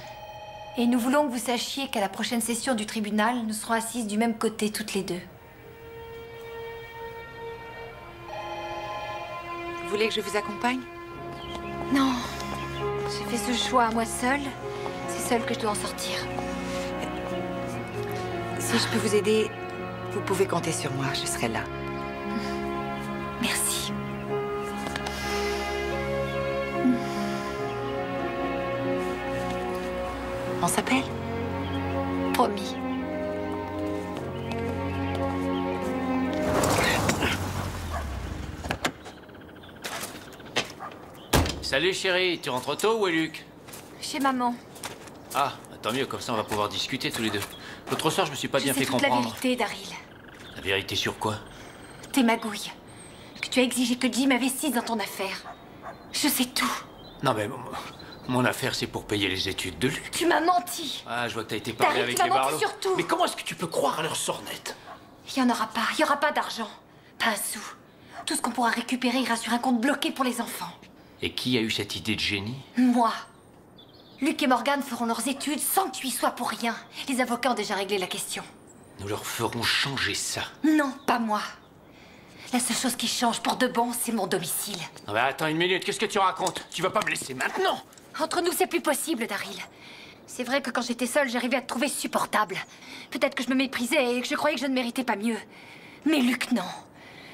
Et nous voulons que vous sachiez qu'à la prochaine session du tribunal, nous serons assises du même côté toutes les deux. Vous voulez que je vous accompagne? Non. J'ai fait ce choix à moi seule. C'est seule que je dois en sortir. Si je peux vous aider, vous pouvez compter sur moi, je serai là. Merci. On s'appelle Promis. Salut chérie, tu rentres tôt ou est Luc Chez maman. Ah, tant mieux, comme ça on va pouvoir discuter tous les deux. L'autre soir, je me suis pas je bien sais fait toute la comprendre. vérité, Daryl. La vérité sur quoi Tes magouilles. Que tu as exigé que Jim investisse dans ton affaire. Je sais tout. Non mais mon, affaire c'est pour payer les études de Luc. Tu m'as menti. Ah, je vois que t'as été parler avec tu les menti Barlow. sur tout. Mais comment est-ce que tu peux croire à leur sornette? Il y en aura pas. Il y aura pas d'argent. Pas un sou. Tout ce qu'on pourra récupérer ira sur un compte bloqué pour les enfants. Et qui a eu cette idée de génie? Moi. Luc et Morgan feront leurs études sans que tu y sois pour rien. Les avocats ont déjà réglé la question. Nous leur ferons changer ça. Non, pas moi. La seule chose qui change pour de bon, c'est mon domicile. Non mais attends une minute, qu'est-ce que tu racontes? Tu vas pas me laisser maintenant Entre nous, c'est plus possible, Daryl. C'est vrai que quand j'étais seule, j'arrivais à te trouver supportable. Peut-être que je me méprisais et que je croyais que je ne méritais pas mieux. Mais Luc, non.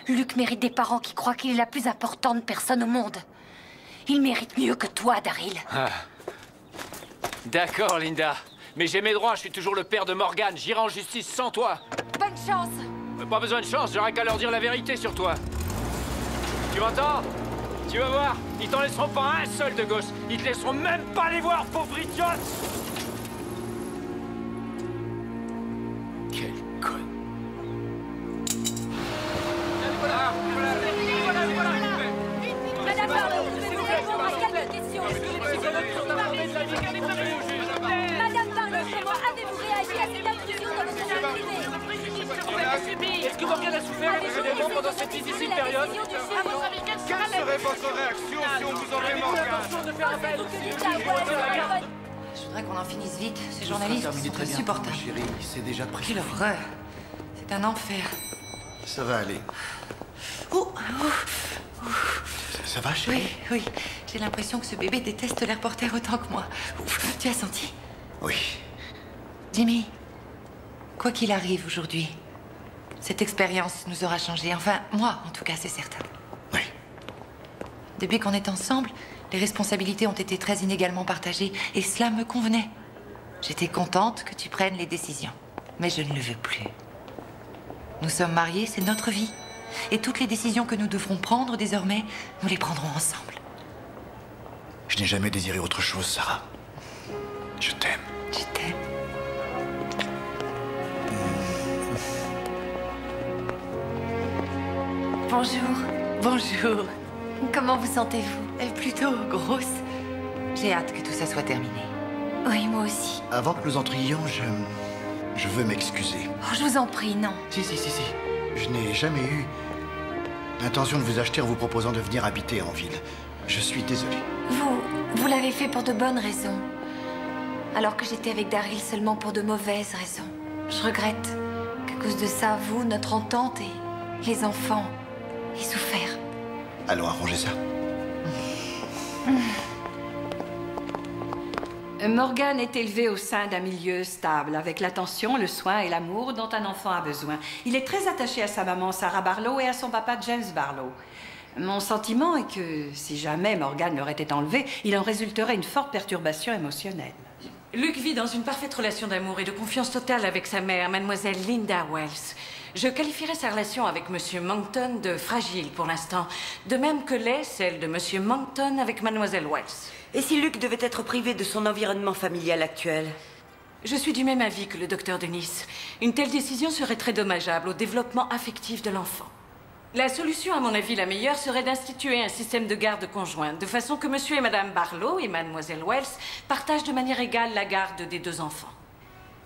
Luc mérite des parents qui croient qu'il est la plus importante personne au monde. Il mérite mieux que toi, Daryl. Ah. D'accord, Linda. Mais j'ai mes droits, je suis toujours le père de Morgane. J'irai en justice sans toi. Bonne chance Mais Pas besoin de chance, j'aurai qu'à leur dire la vérité sur toi. Tu m'entends? Tu vas voir, ils t'en laisseront pas un seul de gosse. Ils te laisseront même pas les voir, pauvre idiote Quelle conne. Madame Barlow, vous devez répondre à quelques questions. Madame Barlow, comment avez-vous réagi à cette intrusion dans votre vie privée Est-ce que Morgane a souffert pendant cette difficile période Quelle serait votre réaction si on vous enlevait Morgane de faire appel Je voudrais qu'on en finisse vite. Ces journalistes sont insupportables. chérie. C'est déjà pris. Quelle horreur. C'est un enfer. Ça va aller. Oh, oh, Ça va, chérie? Oui, oui. J'ai l'impression que ce bébé déteste les reporters autant que moi. Ouf, tu as senti? Oui. Jimmy, quoi qu'il arrive aujourd'hui, cette expérience nous aura changé. Enfin, moi, en tout cas, c'est certain. Depuis qu'on est ensemble, les responsabilités ont été très inégalement partagées et cela me convenait. J'étais contente que tu prennes les décisions, mais je ne le veux plus. Nous sommes mariés, c'est notre vie. Et toutes les décisions que nous devrons prendre désormais, nous les prendrons ensemble. Je n'ai jamais désiré autre chose, Sarah. Je t'aime. Je t'aime. Bonjour. Bonjour. Comment vous sentez-vous Elle est plutôt grosse. J'ai hâte que tout ça soit terminé. Oui, moi aussi. Avant que nous entrions, je. Je veux m'excuser. Oh, je vous en prie, non. Si, si, si, si. Je n'ai jamais eu l'intention de vous acheter en vous proposant de venir habiter en ville. Je suis désolé. Vous, vous l'avez fait pour de bonnes raisons. Alors que j'étais avec Daryl seulement pour de mauvaises raisons. Je regrette qu'à cause de ça, vous, notre entente et les enfants aient souffert. Allons arranger ça. Morgan est élevé au sein d'un milieu stable, avec l'attention, le soin et l'amour dont un enfant a besoin. Il est très attaché à sa maman Sarah Barlow et à son papa James Barlow. Mon sentiment est que si jamais Morgan leur était enlevé, il en résulterait une forte perturbation émotionnelle. Luc vit dans une parfaite relation d'amour et de confiance totale avec sa mère, mademoiselle Linda Wells. Je qualifierais sa relation avec Monsieur Moncton de fragile pour l'instant, de même que l'est celle de Monsieur Moncton avec mademoiselle Wells. Et si Luc devait être privé de son environnement familial actuel? Je suis du même avis que le docteur Denis. Une telle décision serait très dommageable au développement affectif de l'enfant. La solution, à mon avis, la meilleure serait d'instituer un système de garde conjointe, de façon que monsieur et madame Barlow et mademoiselle Wells partagent de manière égale la garde des deux enfants.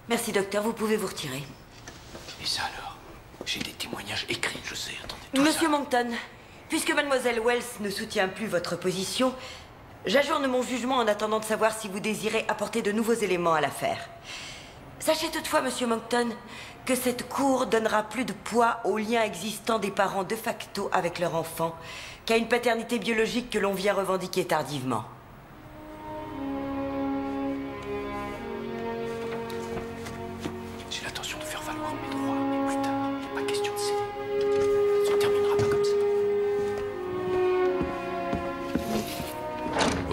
Merci, docteur, vous pouvez vous retirer. Et ça alors? J'ai des témoignages écrits, je sais. Attendez. Monsieur Moncton, puisque mademoiselle Wells ne soutient plus votre position, j'ajourne mon jugement en attendant de savoir si vous désirez apporter de nouveaux éléments à l'affaire. Sachez toutefois, monsieur Moncton, que cette cour donnera plus de poids aux liens existants des parents de facto avec leur enfant qu'à une paternité biologique que l'on vient revendiquer tardivement.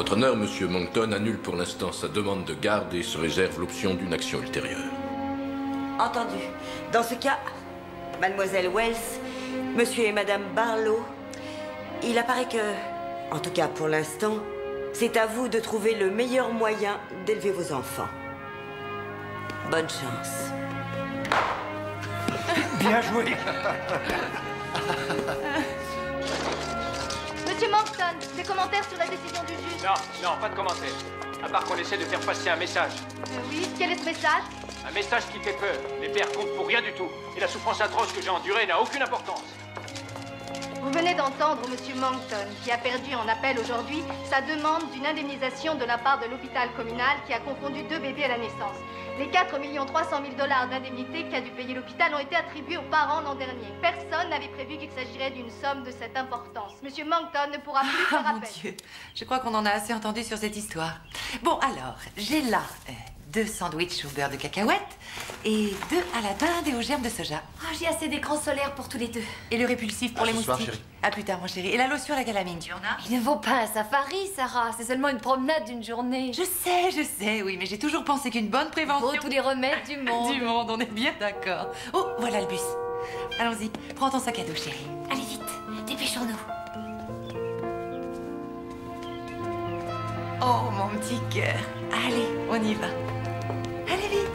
Votre honneur, Monsieur Moncton annule pour l'instant sa demande de garde et se réserve l'option d'une action ultérieure. Entendu. Dans ce cas, mademoiselle Wells, monsieur et madame Barlow, il apparaît que, en tout cas pour l'instant, c'est à vous de trouver le meilleur moyen d'élever vos enfants. Bonne chance. Bien joué. (laughs) Monsieur Moncton, des commentaires sur la décision du juge Non, non, pas de commentaires. À part qu'on essaie de faire passer un message. Euh, Oui, quel est ce message? Un message qui fait peur. Les pères comptent pour rien du tout. Et la souffrance atroce que j'ai endurée n'a aucune importance. Vous venez d'entendre Monsieur Moncton, qui a perdu en appel aujourd'hui sa demande d'une indemnisation de la part de l'hôpital communal qui a confondu deux bébés à la naissance. Les 4 300 000 dollars d'indemnité qu'a dû payer l'hôpital ont été attribués aux parents l'an dernier. Personne n'avait prévu qu'il s'agirait d'une somme de cette importance. Monsieur Moncton ne pourra plus faire Oh mon appel. Dieu, je crois qu'on en a assez entendu sur cette histoire. Bon, alors, j'ai là euh, deux sandwichs au beurre de cacahuète et deux à la dinde et aux germes de soja. Oh, J'ai assez d'écran solaire pour tous les deux. Et le répulsif pour À les ce soir, moustiques. chérie. À plus tard, mon chéri. Et la lotion à la calamine, tu en as Il ne vaut pas un safari, Sarah. C'est seulement une promenade d'une journée. Je sais, je sais, oui, mais j'ai toujours pensé qu'une bonne prévention. Vaut tous les remèdes du (laughs) monde. Du monde, on est bien d'accord. Oh, voilà le bus. Allons-y, prends ton sac à dos, chérie. Allez vite, dépêchons-nous. Oh, mon petit cœur. Allez, on y va. Allez vite.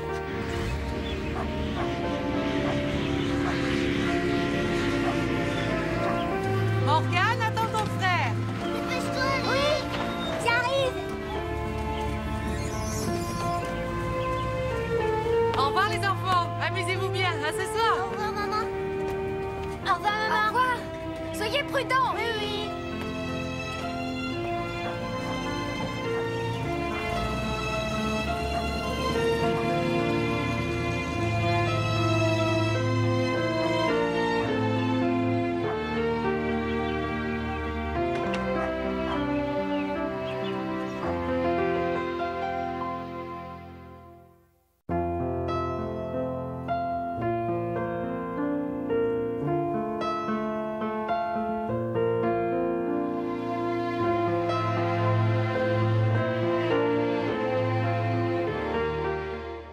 Morgane, attends ton frère. Dépêche-toi Oui, j'arrive Au revoir les enfants. Amusez-vous bien. À ce soir. Au revoir, maman. Au revoir, maman. Au revoir. Soyez prudents Oui, oui.